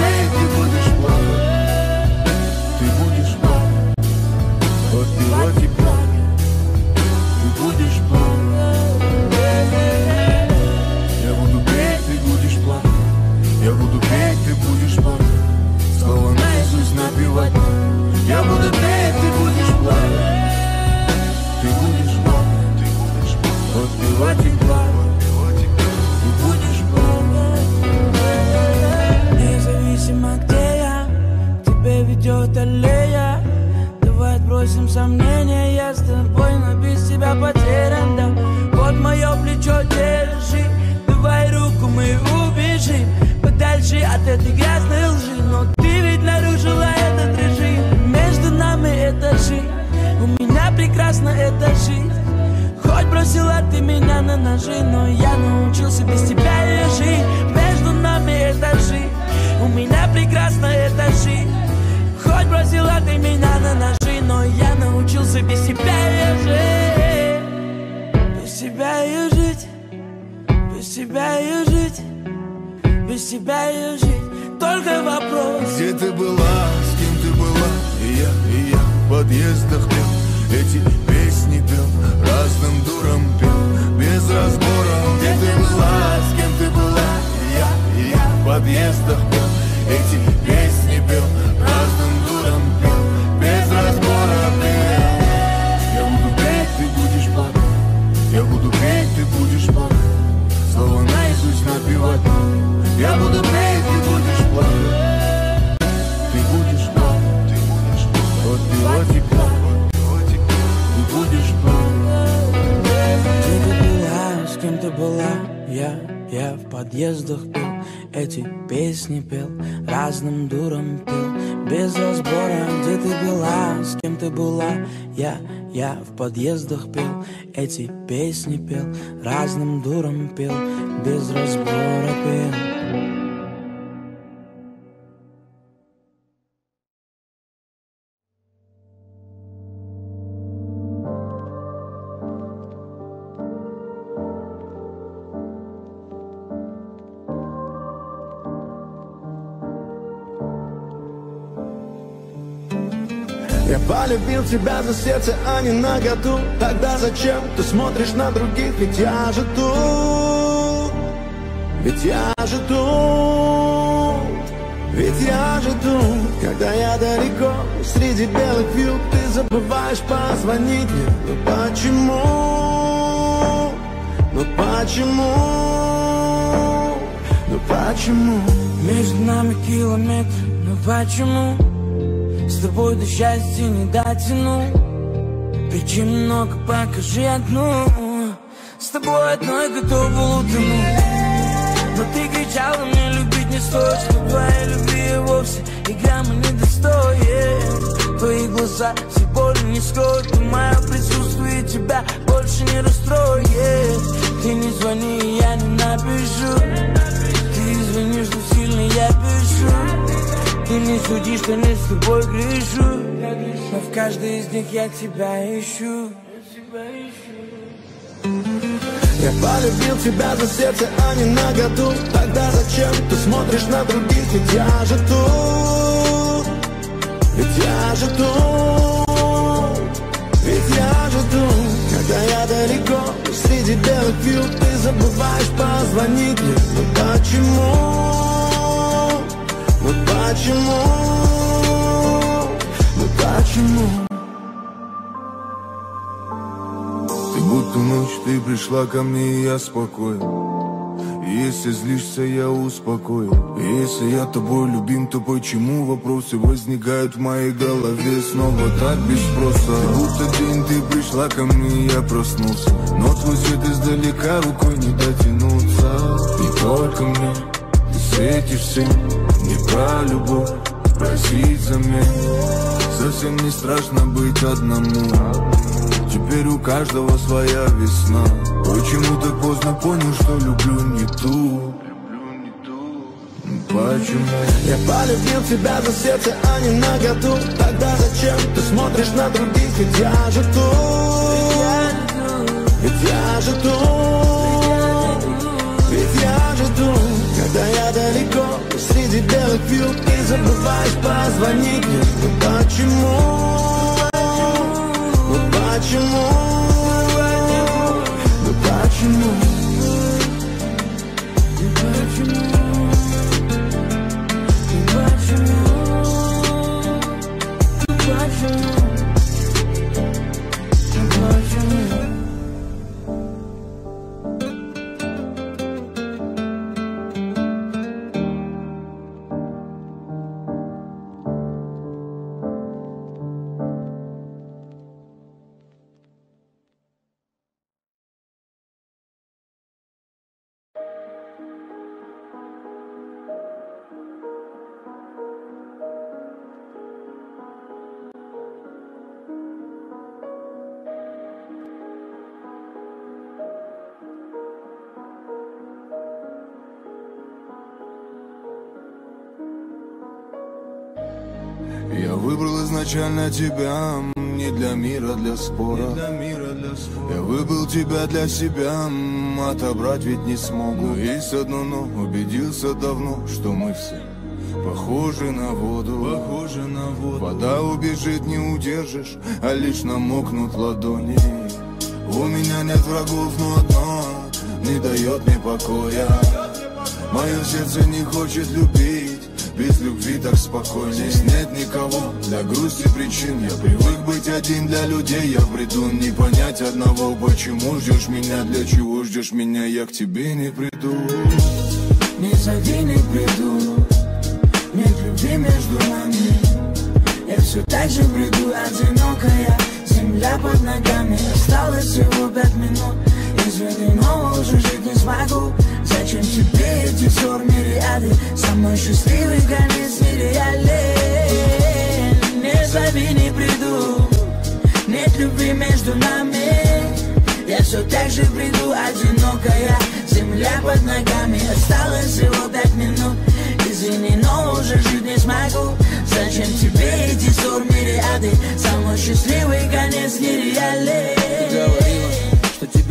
[SPEAKER 1] Подальше от этой грязной лжи, но ты ведь нарушила этот режим Между нами этажи, у меня прекрасно эта жизнь Хоть бросила ты меня на ножи, но я научился без тебя ее жить Между нами этажи, у меня прекрасно эта жизнь Хоть бросила ты меня на ножи, но я научился без тебя ее жить Без тебя ее жить, без тебя ее жить Без тебя ее жить, только вопрос.
[SPEAKER 2] Где ты была, с кем ты была? И я, и я в подъездах пел Эти песни пел Разным дурам пел Без разбора Где ты была, с кем ты была? И я, и я в подъездах пел Эти
[SPEAKER 1] подъездах пел Эти песни пел, разным дурам пел Без разбора, где ты была, с кем ты была? Я, я в подъездах пел Эти песни пел, разным дурам пел Без разбора пел
[SPEAKER 3] тебя за сердце, а не на году Тогда зачем ты смотришь на других? Ведь я же тут Ведь я же тут Ведь я же тут Когда я далеко среди белых вьюг Ты забываешь позвонить мне Ну почему? Ну почему? Ну почему?
[SPEAKER 1] Между нами километр, но почему? С тобой до счастья не дотяну. Причин много, покажи одну. С тобой одной готов был утонуть. Но ты кричала мне любить не стоит Что твоей любви вовсе и грамма не достоит Твои глаза все боли не скроют И мое присутствие тебя больше не расстроит. Ты не звони, я не напишу Ты извини, что сильно я пишу ты не суди, что не с тобой грешу Но в каждой из них я тебя ищу.
[SPEAKER 3] Я полюбил тебя за сердце, а не на году. Тогда зачем ты смотришь на других? Ведь я же тут. Ведь я же тут. Ведь я же тут. Когда я далеко среди белых вьюг Ты забываешь позвонить мне. Ну почему? Ну почему? Ну почему?
[SPEAKER 2] Ты будто ночь, ты пришла ко мне, и я спокоен. Если злишься, я успокою Если я тобой любим, то почему вопросы возникают в моей голове? Снова так без спроса. Будто день ты пришла ко мне, я проснулся. Но твой свет издалека рукой не дотянуться. И только мне ты светишься Не про любовь, просить замен Совсем не страшно быть одному. Теперь у каждого своя весна. Почему так поздно понял, что люблю не ту. Почему?
[SPEAKER 1] Я полюбил тебя за сердце, а не на году. Тогда зачем ты смотришь на других, ведь я же тут. Ведь я же тут. Ведь я же тут. Когда я далеко, среди белых вьюг И забываешь позвонить мне Ну почему? Ну почему? Ну почему?
[SPEAKER 2] Изначально тебя Не для мира, для спора. Я выбрал тебя для себя Отобрать ведь не смогу. Но есть одно но Убедился давно, что мы все Похожи на воду. Похожи на воду. Вода убежит, не удержишь А лишь намокнут ладони. У меня нет врагов, но одно Не дает мне покоя. Мое сердце не хочет любить без любви так спокойно. Здесь нет никого для грусти причин. Я привык быть один для людей. Я в бреду не понять одного. Почему ждешь меня, для чего ждешь меня? Я к тебе не приду.
[SPEAKER 1] Не зови, не приду. Нет любви между нами. Я все так же бреду, одинокая Земля под ногами. Осталось всего пять минут. Извини, но уже жить не смогу Зачем тебе эти ссор мириады Со счастливый конец нереален Не зови, не приду. Нет любви между нами. Я все так же приду, одинокая Земля под ногами. Осталось всего пять минут. Извини, но уже жить не смогу. Зачем тебе эти ссор мириады Со счастливый конец нереален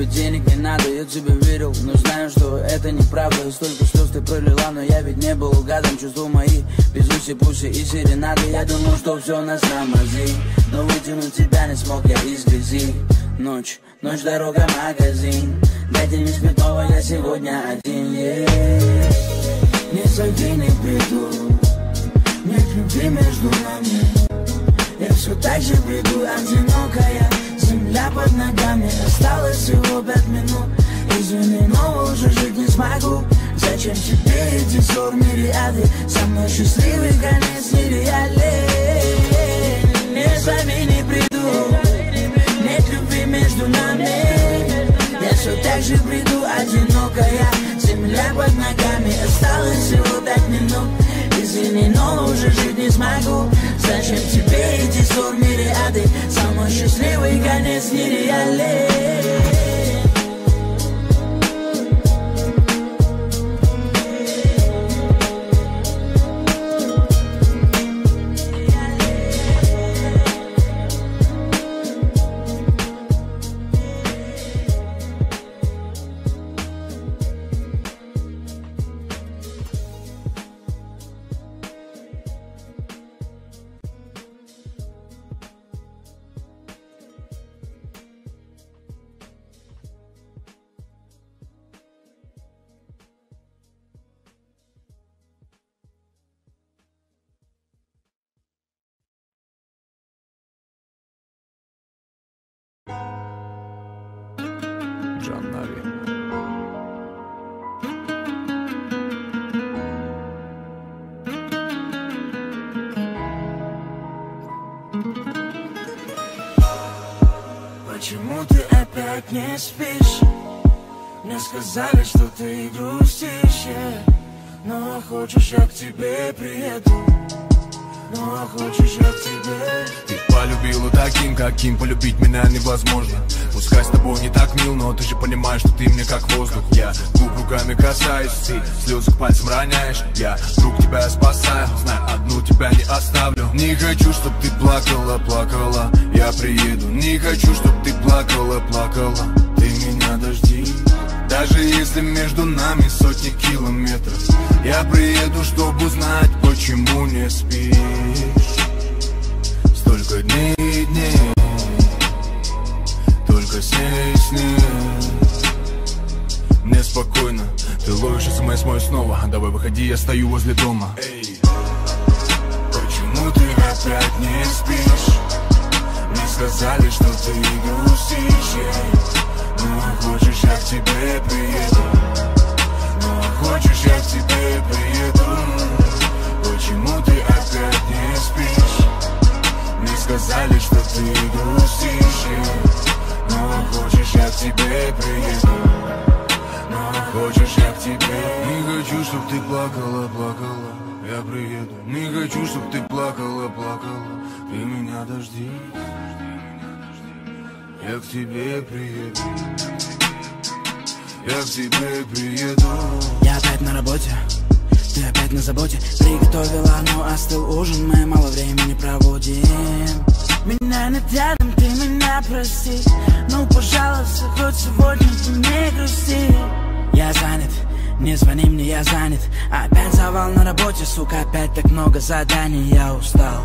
[SPEAKER 8] тебе денег не надо, я тебе верил Но знаю, что это неправда. И столько слез ты пролила, но я ведь не был гадом. Чувства мои, безуси, пуси и серенады. Я думал, что все на самози Но вытянуть тебя не смог я из грязи. Ночь, ночь, дорога, магазин. Дайте мне спиртного, я сегодня один. Yeah.
[SPEAKER 1] Не зови, не приду. Нет любви между нами. Я все так же бреду, одинокая Земля под ногами Осталось всего пять минут. Извини, но уже жить не смогу. Зачем тебе эти ссор мириады? Со мной счастливый конец нереален Не зови, не приду. Нет любви между нами. Я все так же бреду, одинокая Земля под ногами Осталось всего пять минут Извини, но уже жить не смогу. Зачем тебе эти ссор мириады Со мной счастливый конец нереален
[SPEAKER 2] таким, полюбить меня невозможно. Пускай с тобой не так мил, но ты же понимаешь, что ты мне как воздух. Я губ руками касаюсь, ты слезы к пальцам роняешь. Я друг тебя спасаю, знаю, одну тебя не оставлю. Не хочу, чтоб ты плакала, плакала, я приеду. Не хочу, чтоб ты плакала, плакала, ты меня дожди. Даже если между нами сотни километров Я приеду, чтобы узнать, почему не спишь. Столько дней Ней Мне спокойно Ты ловишь смс мой снова Давай выходи, я стою возле дома Эй. Почему ты опять не спишь? Мне сказали, что ты грустишь ей. Ну а хочешь, я к тебе приеду Ну а хочешь, я к тебе приеду Почему ты опять не спишь? Мне сказали, что ты грустишь а хочешь, я к тебе приеду. Ну а хочешь, я к тебе. Не хочу, чтоб ты плакала, плакала Я приеду. Не хочу, чтоб ты плакала, плакала Ты меня дожди. Я к тебе приеду. Я к тебе приеду.
[SPEAKER 1] Я опять на работе ты опять на заботе. Приготовила, но остыл ужин Мы мало времени проводим Меня нет рядом, ты меня прости. Ну, пожалуйста, хоть сегодня ты не грусти. Я занят, не звони мне, я занят. Опять завал на работе, сука, опять так много заданий. Я устал.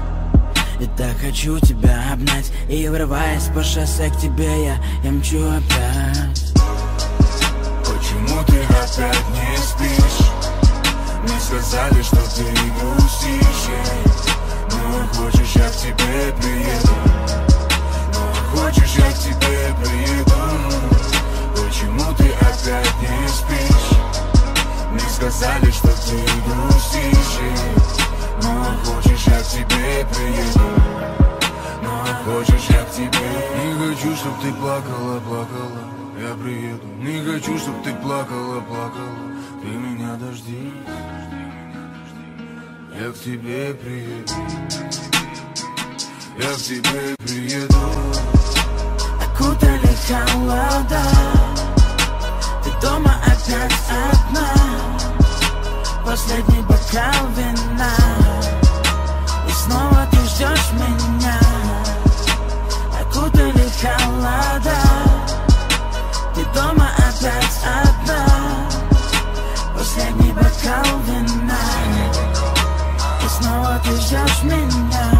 [SPEAKER 1] И так хочу тебя обнять. И врываясь по шоссе к тебе я, я мчу опять.
[SPEAKER 2] Почему ты опять не спишь? Мне сказали, что ты грустишь Ну хочешь я к тебе приеду. Ну а хочешь я к тебе приеду. Почему ты опять не спишь? Мне сказали, что ты грустишь. Ну а хочешь я к тебе приеду. Ну а хочешь я к тебе Не хочу, чтоб ты плакала, плакала. Я приеду. Не хочу, чтоб ты плакала, плакала. Ты меня дожди Я к тебе приеду. Я к тебе приеду.
[SPEAKER 1] Окутали холода. Ты дома опять одна. Последний бокал вина. И снова ты ждешь меня. Окутали холода. Ты дома опять одна. Последний бокал вина И снова ты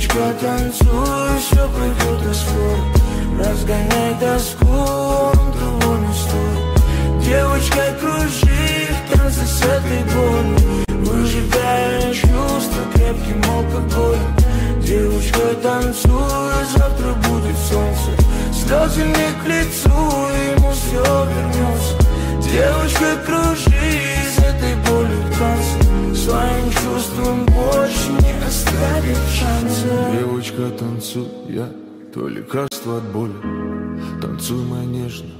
[SPEAKER 1] Девочка, танцуй, все пройдет асфальт Разгоняй тоску, он того не стоит. Девочка, кружи в танце с этой болью. Выжигая чувства крепким алкоголем. Девочка, танцуй, завтра будет солнце. Слезы не к лицу, ему все вернется Девочка, кружи с этой болью в танце. Своим чувством больше не
[SPEAKER 2] Девочка, танцуй, я твое лекарство от боли. Танцуй, моя нежно,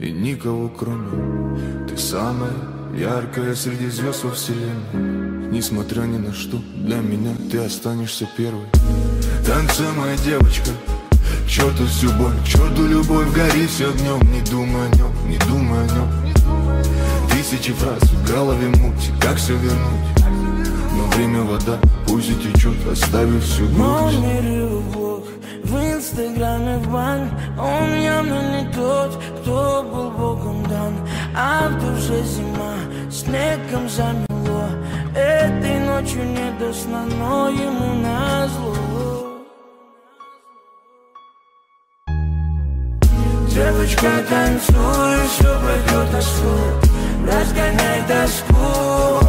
[SPEAKER 2] и никого кроме Ты самая яркая среди звезд во вселенной. Несмотря ни на что, для меня ты останешься первой. Танцуй, моя девочка, к черту всю боль, к черту любовь, гори все огнем. Не думай о нем, не думай о нем. Тысячи фраз в голове мути, как все вернуть Но время вода, пусть и течет, оставив всю
[SPEAKER 1] Мой
[SPEAKER 2] грусть
[SPEAKER 1] блог В инстаграме в бан. Он явно не тот, кто был богом дан. А в душе зима Снегом замело. Этой ночью не до сна Но ему назло. Девочка, танцуй, все пройдет асфальт Разгоняй тоску,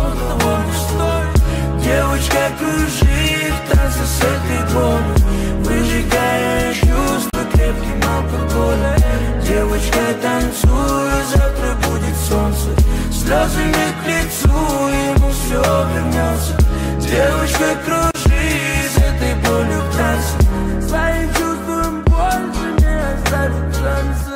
[SPEAKER 1] Девочка, кружи в танце с этой болью Выжигая чувства крепким алкоголем. Девочка, танцуй, завтра будет солнце. Слезы не к лицу, ему все вернется Девочка, кружи с этой болью в Своим чувством больше не оставит шанса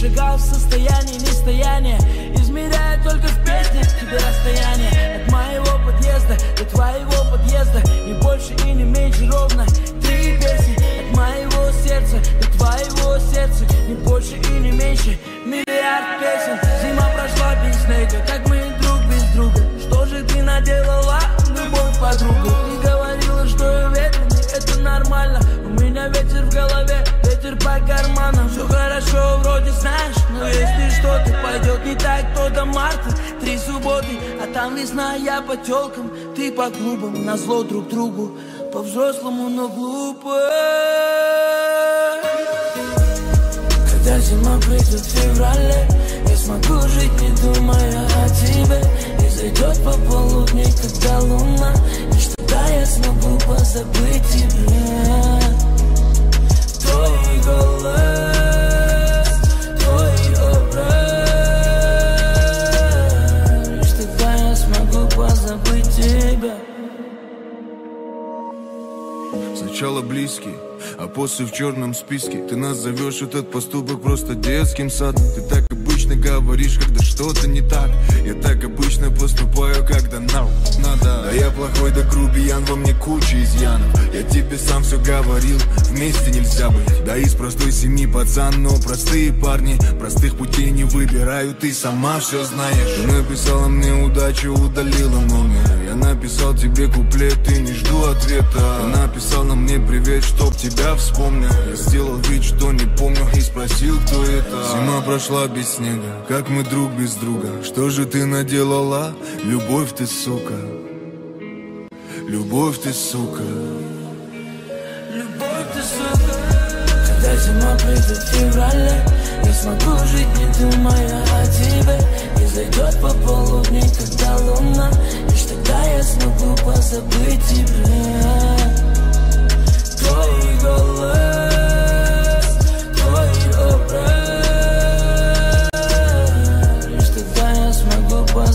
[SPEAKER 1] шагал в состоянии нестояния. Измеряя только в песнях тебе расстояние. От моего подъезда до твоего подъезда. Не больше и не меньше ровно Три песни. От моего сердца до твоего сердца. Не больше и не меньше. Миллиард песен. Зима прошла без снега. Как мы друг без друга. Что же ты наделала, любовь подруга ветер по карманам. Все хорошо, вроде знаешь Но если что-то пойдет не так, то до марта. Три субботы, а там весна, я по телкам Ты по клубам, на зло друг другу. По-взрослому, но глупо. Когда зима придет в феврале Я смогу жить, не думая о тебе. И зайдет по полудни, когда луна Лишь тогда я смогу позабыть тебя Твой голос, твой образ Лишь тогда я смогу позабыть тебя
[SPEAKER 2] Сначала близкий, а после в черном списке. Ты нас зовешь этот поступок просто детским садом. Ты так обычно говоришь, когда что-то не так. Я так обычно поступаю, когда нам надо. Да я плохой, да грубиян, во мне куча изъянов. Я тебе сам все говорил, вместе нельзя быть. Да из простой семьи пацан, но простые парни. Простых путей не выбирают, ты сама все знаешь. Ты написала мне удачу, удалила номер. Я написал тебе куплет, ты не жду ответа. Ты написала мне привет, чтоб тебя вспомнил. Я сделал вид, что не помню и спросил, кто это. Зима прошла без снега, как мы друг без друга. Что же ты наделала? Любовь ты, сука. Любовь ты, сука.
[SPEAKER 1] Любовь ты, сука. Когда зима придет в феврале Я смогу жить, не думая о тебе. И зайдет по полудни, когда луна Лишь тогда я смогу позабыть тебя. Твой голос,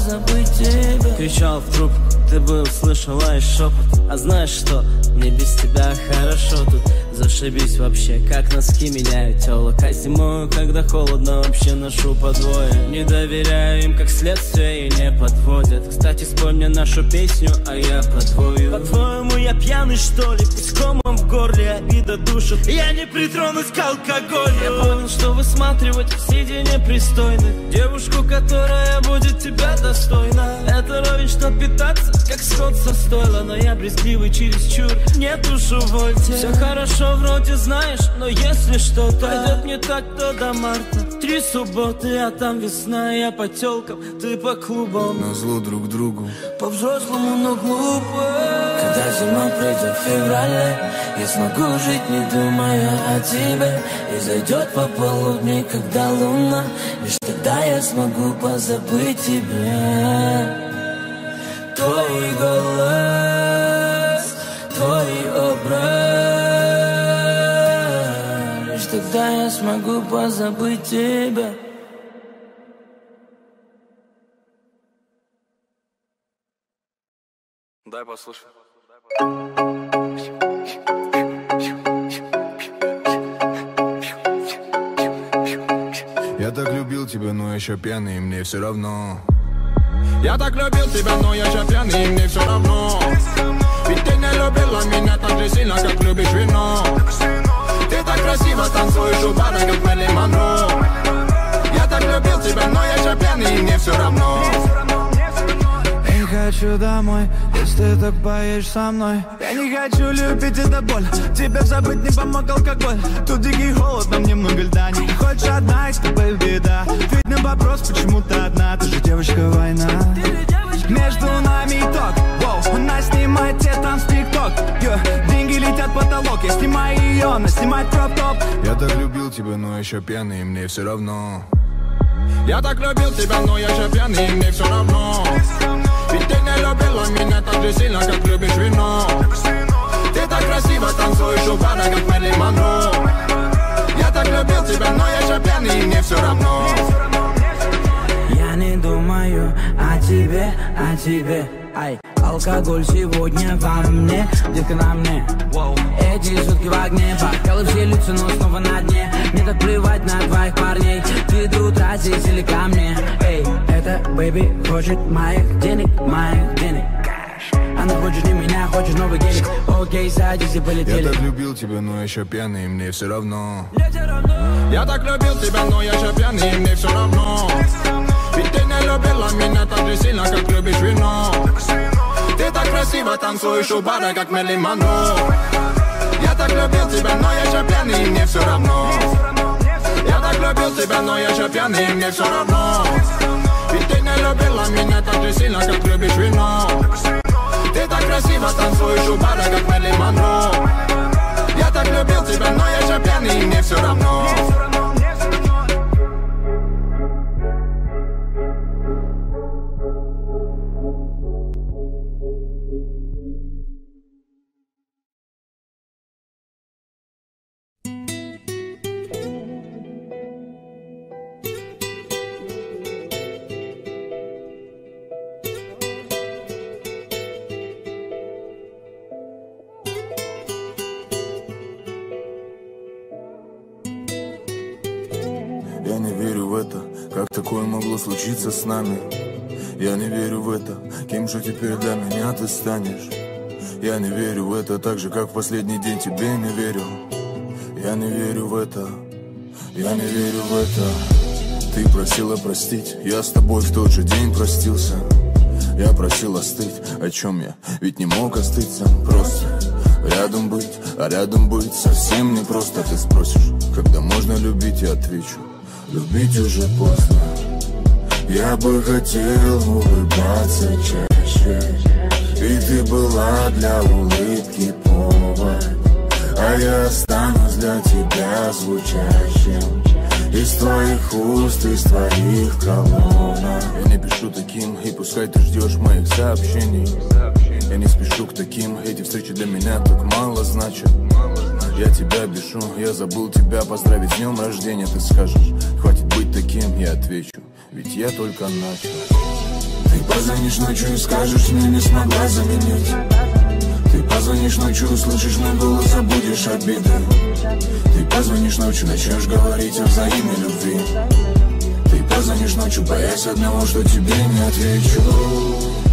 [SPEAKER 1] позабыть тебя.
[SPEAKER 5] Кричал в трубку, ты бы услышала и шепот А знаешь что, мне без тебя хорошо тут Зашибись вообще, как носки меняют телок А зимою, когда холодно, вообще ношу по двое Не доверяю им, как следствие, и не подводят. Кстати, спой мне нашу песню, а я подвою По-твоему, я пьяный, что ли? Песком в горле, обида душит. Я не притронусь к алкоголю. Я понял, что высматривать сидя непристойно. Девушку, которая будет тебя достойна. Это ровень, что питаться, как скот со стойла. Но я брезгливый чересчур, не душу вольте Все хорошо, вроде знаешь, но если что-то Пойдет не так, то до марта. Три субботы, а там весна Я по телкам, ты по клубам.
[SPEAKER 2] На зло друг другу.
[SPEAKER 1] По-взрослому, но глупо. Когда зима придет в феврале Я смогу жить, не думая о тебе. И зайдет по полудни, когда луна Лишь тогда я смогу позабыть тебя Твой голос, смогу позабыть тебя.
[SPEAKER 2] Дай послушай. Я так любил тебя, но еще пьяный, мне все равно.
[SPEAKER 7] Я так любил тебя, но я же пьяный, мне все равно. Ведь ты не любила меня так же сильно, как любишь вино Ты так красиво танцуешь у бара, как Мэрилин Монро. Я так любил тебя, но я же пьяный, и мне все равно.
[SPEAKER 9] Не хочу домой, если ты так поешь со мной. Я не хочу любить, это боль. Тебе забыть не помог алкоголь. Тут дикий холод, нам немного льда. Не хочешь одна, и с тобой беда. Ведь на вопрос, почему ты одна? Ты же девочка война. Между нами итог Воу, она снимает те там с тикток летят потолок Я снимаю ее, она снимает кроп-топ.
[SPEAKER 2] Я так любил тебя, но еще пьяный, и мне все равно.
[SPEAKER 7] Я так любил тебя, но я же пьяный, и мне все равно. Ведь ты не любила меня так же сильно, как любишь вино. Ты так красиво танцуешь у бара, как Мэрилин Монро. Я так любил тебя, но я же пьяный, и мне все равно.
[SPEAKER 1] Я не думаю о тебе, о тебе. Ай,
[SPEAKER 2] алкоголь сегодня во мне Детка на мне? Эти сутки в огне Бокалы все лица, но снова на дне. Мне так плевать на твоих парней Ты до утра здесь или ко мне? Эй, это бэйби хочет моих денег, моих денег. Она хочет не меня, хочет новый гелик. Окей, садись и полетели.
[SPEAKER 1] Я так любил тебя, но еще пьяный, мне все равно.
[SPEAKER 2] Мне все равно.
[SPEAKER 7] Я так любил тебя, но я же пьяный, и мне все равно. Ведь ты не любила меня так же сильно, как любишь вино Ты так красиво танцуешь у бара, как Мелли Монро Я так любил тебя, но я же пьяный, и мне все равно Я так любил тебя, но я же пьяный, и мне все равно Ведь ты не любила меня так же сильно, как любишь вино Ты так красиво танцуешь у бара, как Мелли Монро Я так любил тебя, но я же пьяный, и мне все равно
[SPEAKER 1] случиться с нами. Я не верю в это, кем же теперь для меня ты станешь? Я не верю в это, так же, как в последний день. Тебе не верю. Я не верю в это, я не верю в это. Ты просила простить, я с тобой в тот же день простился. Я просил остыть, о чем я, ведь не мог остыть просто Рядом быть, а рядом быть совсем не просто Ты спросишь, когда можно любить, я отвечу Любить уже поздно Я бы хотел улыбаться чаще. И ты была для улыбки повод. А я останусь для тебя звучащим. Из твоих уст, из твоих колонок. Я не пишу таким, и пускай ты ждешь моих сообщений. Я не спешу к таким, эти встречи для меня так мало значат. Я тебя бешу, я забыл тебя поздравить с днем рождения Ты скажешь, хватит быть таким, я отвечу Ведь я только начал. Ты позвонишь ночью и скажешь, мне не смогла заменить Ты позвонишь ночью, услышишь мой голос, забудешь обиды. Ты позвонишь ночью, начнешь говорить о взаимной любви. Ты позвонишь ночью, боясь одного, что тебе не отвечу.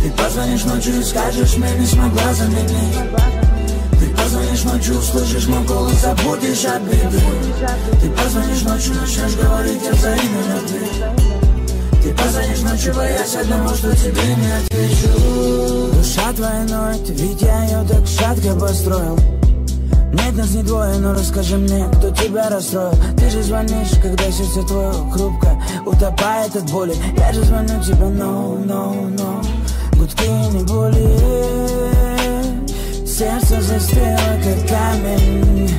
[SPEAKER 1] Ты позвонишь ночью и скажешь, мне не смогла заменить ты позвонишь ночью, услышишь мой голос, забудешь обиды. Ты позвонишь ночью, начнешь говорить о взаимной любви Ты позвонишь ночью, боясь одного, что тебе не отвечу. Душа твоя ноет, ведь я ее так шатко построил. Нет нас не двое, но расскажи мне, кто тебя расстроил. Ты же звонишь, когда сердце твое хрупко Утопает от боли. Я же звоню тебе, no, no, no Гудки не боли Сердце застыло, как камень.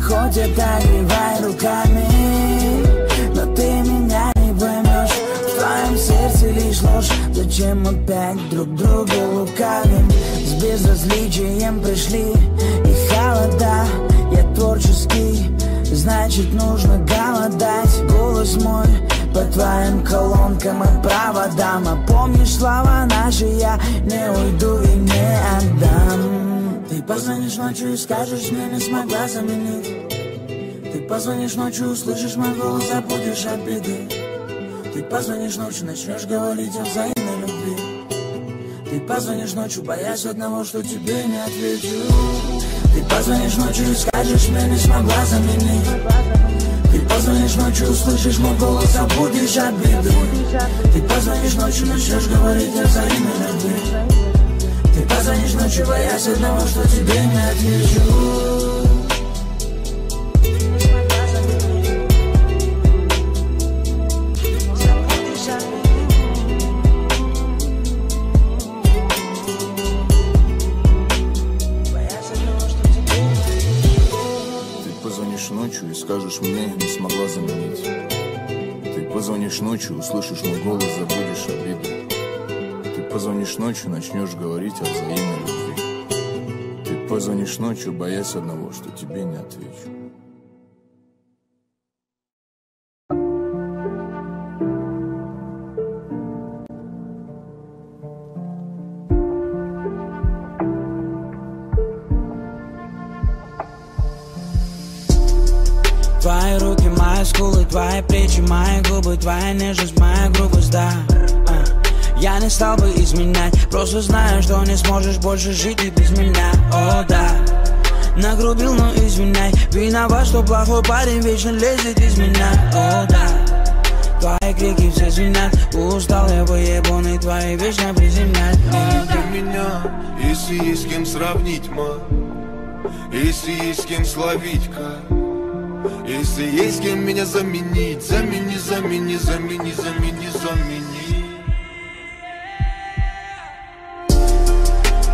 [SPEAKER 1] Хоть отогревай руками Но ты меня сердце лишь ложь Зачем опять друг друга лукавим? С безразличием пришли И холода. Я творческий Значит нужно голодать. Голос мой по твоим колонкам и проводам. А помнишь слова наши Я не уйду и не отдам. Ты позвонишь ночью и скажешь Мне не смогла заменить. Ты позвонишь ночью, услышишь мой голос Забудешь обиды Ты позвонишь ночью, начнешь говорить о взаимной любви. Ты позвонишь ночью, боясь одного, что тебе не отвечу Ты позвонишь ночью и скажешь Мне не смогла заменить. Ты позвонишь ночью, услышишь мой голос, забудешь обиды Ты позвонишь ночью, начнешь говорить о взаимной любви. Ты позвонишь ночью, боясь одного, что тебе не отвечу ночью и скажешь мне, не смогла заменить. Ты позвонишь ночью, услышишь мой голос, забудешь обиды. Ты позвонишь ночью, начнешь говорить о взаимной любви. Ты позвонишь ночью, боясь одного, что тебе не отвечу плечи, мои губы Твоя нежность, моя грубость, да. А. Я не стал бы изменять Просто знаю, что не сможешь больше жить и без меня. О, да. Нагрубил, но извиняй. Виноват, что плохой парень вечно лезет из меня. О, да. Твои крики все звенят. Устал я выебанный, твои вечно приземлять
[SPEAKER 2] Для меня, если есть с кем сравнить, ма. Если есть с кем словить, ка Если есть кем меня заменить Замени, замени, замени, замени, замени.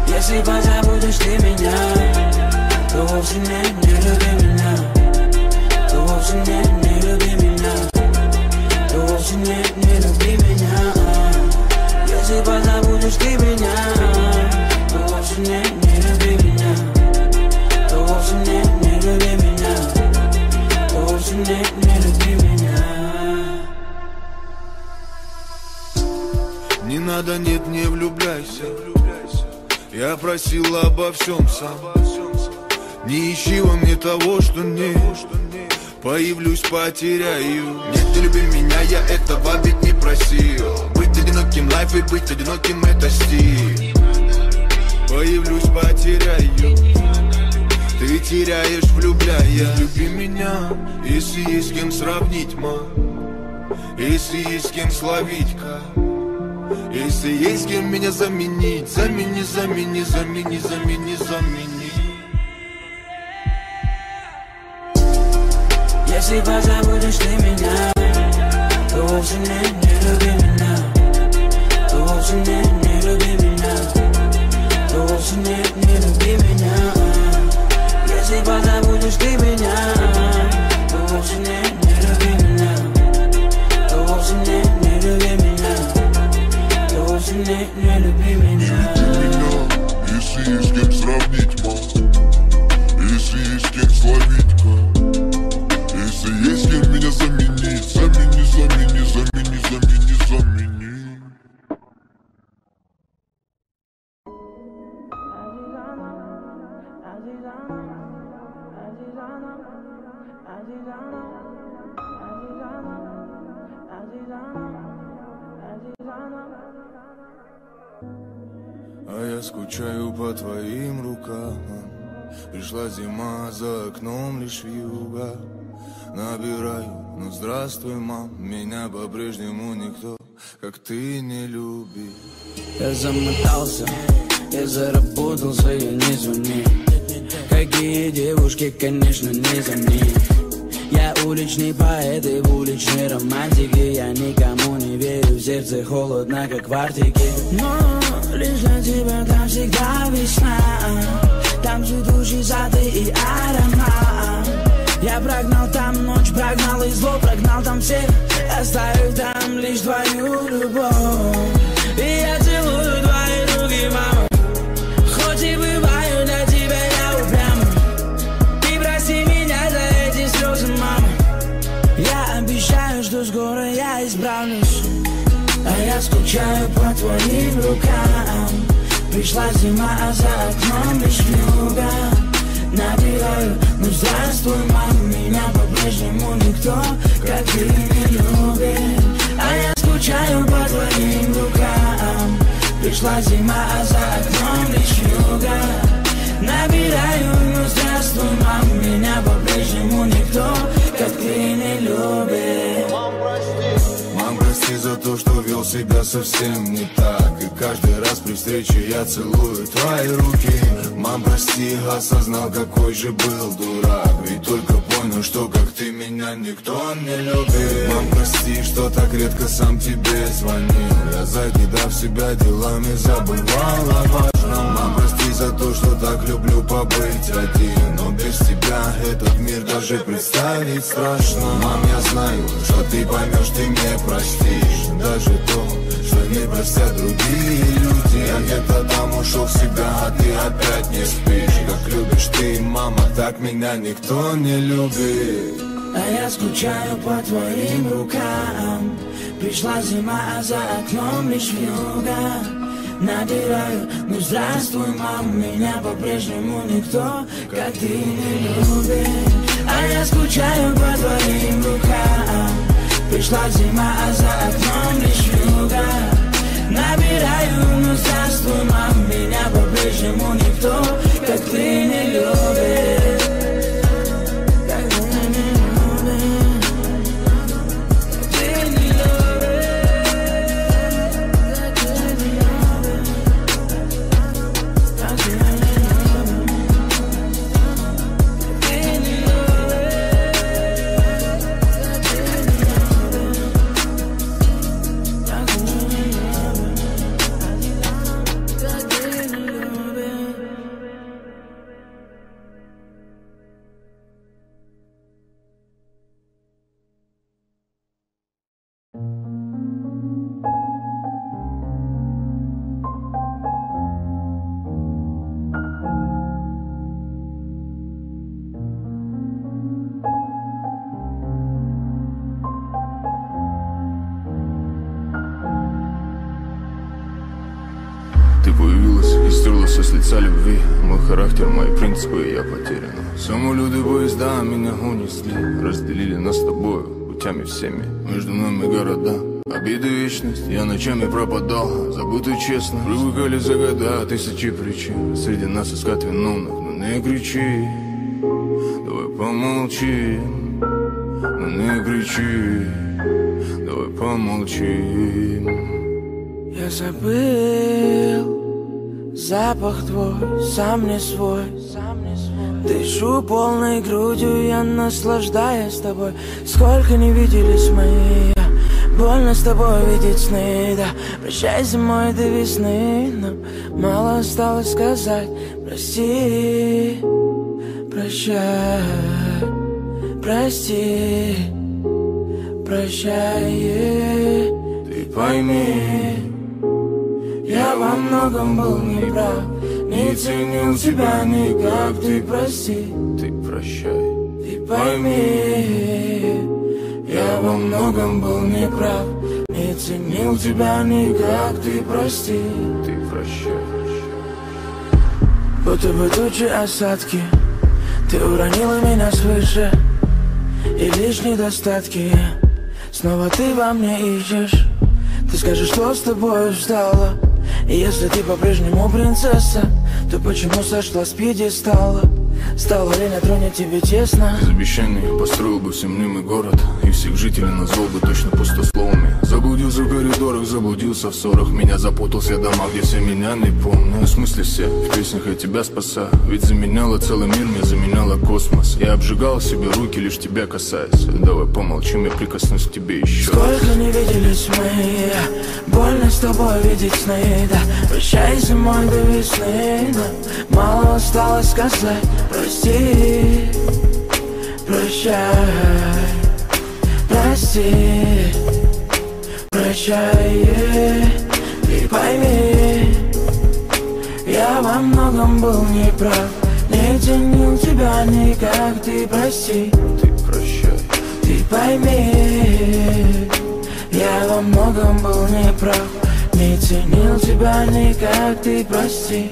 [SPEAKER 1] Если позабудешь ты меня То вовсе не, не люби меня. То вовсе не, не люби меня. То вовсе не, не люби меня. Если позабудешь ты меня То вовсе не, не люби меня. То вовсе не, не люби меня То вовсе не, не люби меня
[SPEAKER 2] Не надо, нет, не влюбляйся. Я просил обо всем сам. Не ищи во мне того, что нет. Появлюсь, потеряю. Нет, не люби меня, я этого ведь не просил. Быть одиноким лайф и быть одиноким это стиль. Появлюсь, потеряю Ты теряешь, влюбляя. Люби меня, если есть с кем сравнить, ма. Если есть с кем словить, ка. Если есть с кем меня заменить Замени, замени, замени, замени, замени.
[SPEAKER 1] Если позабудешь ты меня То вовсе не, не люби меня. То вовсе не, не люби меня. То вовсе не, не люби меня Если позабудешь ты меня. То вовсе не, не люби меня. То вовсе не, не люби меня. То вовсе не, не люби меня.
[SPEAKER 10] Меня, если есть с кем сравнить, ма Если есть с кем словить,
[SPEAKER 2] скучаю по твоим рукам. Пришла зима, за окном лишь вьюга. Набираю, ну здравствуй, мам Меня по-прежнему никто, как ты, не любит
[SPEAKER 1] Я замотался, я заработался, я не звони. Какие девушки, конечно, не за Я уличный поэт и в уличной романтике. Я никому не верю, в сердце холодно, как в Арктике. Но лишь для тебя там всегда весна. Там цветущий сад и аромат. Я прогнал там ночь, прогнал и зло, прогнал там всех. Оставив там лишь твою любовь скучаю по твоим рукам. Пришла зима, а за окном лишь вьюга Набираю, ну здравствуй, мам Меня по-прежнему никто, как ты, не любит. А я скучаю по твоим рукам. Пришла зима, а за окном лишь вьюга Набираю, ну здравствуй, мам Меня по-прежнему никто, как ты, не любит.
[SPEAKER 2] Мам, прости за то, что вел себя совсем не так. И каждый раз при встрече я целую твои руки. Мам, прости, осознал, какой же был дурак. Ведь только понял, что как ты меня никто не любит. Мам, прости, что так редко сам тебе звонил. Я закидав себя делами забывал о важном Мам, прости за то, что так люблю побыть один. Но без тебя этот мир даже представить страшно. Мам, я знаю, что ты поймешь, ты мне простишь. Даже то, что не простят другие люди. Я где-то там ушел в себя, а ты опять не спишь. Как любишь ты, мама, так меня никто не любит.
[SPEAKER 1] А я скучаю по твоим рукам. Пришла зима, а за окном лишь вьюга. Набираю, ну здравствуй, мам Меня по-прежнему никто, как ты, не любит. А я скучаю по твоим рукам Пришла зима, а за окном лишь юга. Набираю, но за мам Меня по-прежнему никто, как ты не любит
[SPEAKER 2] унесли Разделили нас с тобой путями всеми. Между нами города. Обиды вечность, я ночами пропадал Забытый честно, привыкали за года Тысячи причин, среди нас искать виновных. Но не кричи, давай помолчим Но не кричи, давай помолчим
[SPEAKER 1] Я забыл запах твой, сам не свой. Дышу полной грудью, я наслаждаюсь тобой. Сколько не виделись мы, я больно с тобой видеть сны, да. Прощай зимой до весны, нам мало осталось сказать. Прости, прощай, прости, прощай. Ты пойми, я во многом был неправ. Не ценил тебя никак, ты прости.
[SPEAKER 2] Ты прощай.
[SPEAKER 1] Ты пойми Я во многом был неправ. Не ценил тебя никак, ты прости.
[SPEAKER 2] Ты прощай.
[SPEAKER 1] Будто бы тучи осадки. Ты уронила меня свыше. И лишь недостатки. Снова ты во мне ищешь. Ты скажешь, что с тобой стало? И если ты по-прежнему принцесса То почему сошла с пьедестала Стало ли на троне тебе тесно.
[SPEAKER 2] Без обещаний построил бы всем мнимый город. И всех жителей назвал бы точно пустословами. Заблудился в коридорах, заблудился в ссорах. Меня запутался в домах, где все меня не помнят В смысле все, в песнях я тебя спасаю. Ведь заменяла целый мир, мне заменяла космос. Я обжигал себе руки, лишь тебя касаясь. Давай помолчим, я прикоснусь к тебе еще
[SPEAKER 1] Сколько не виделись мы Больно с тобой видеть сны, да. Прощай зимой до весны, да. Мало осталось сказать Прости, прощай. Прости, прощай. Ты пойми Я во многом был неправ. Не ценил тебя никак Ты прости,
[SPEAKER 2] Ты прощай.
[SPEAKER 1] Ты пойми, я во многом был неправ. Не ценил тебя никак, ты прости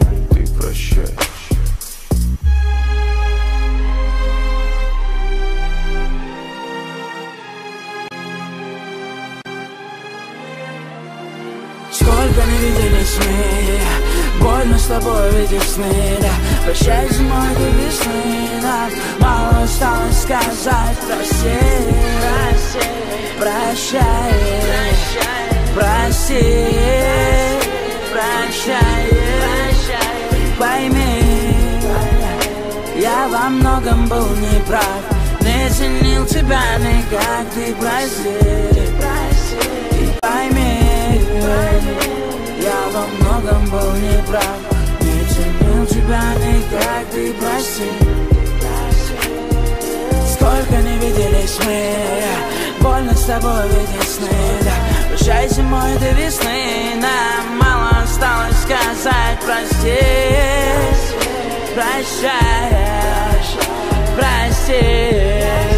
[SPEAKER 1] с тобой видеть сны, да. Прощай зимой до весны Нам мало осталось сказать Прости, прощай. Прости, прощай. Пойми Я во многом был неправ. Не ценил тебя никак. Ты прости, ты пойми Я во многом был неправ. Не ценил тебя никак, ты прости. Сколько не виделись мы Больно с тобой видеть сны. Да. Прощай зимой до весны Нам мало осталось сказать Прости, прощай, прощай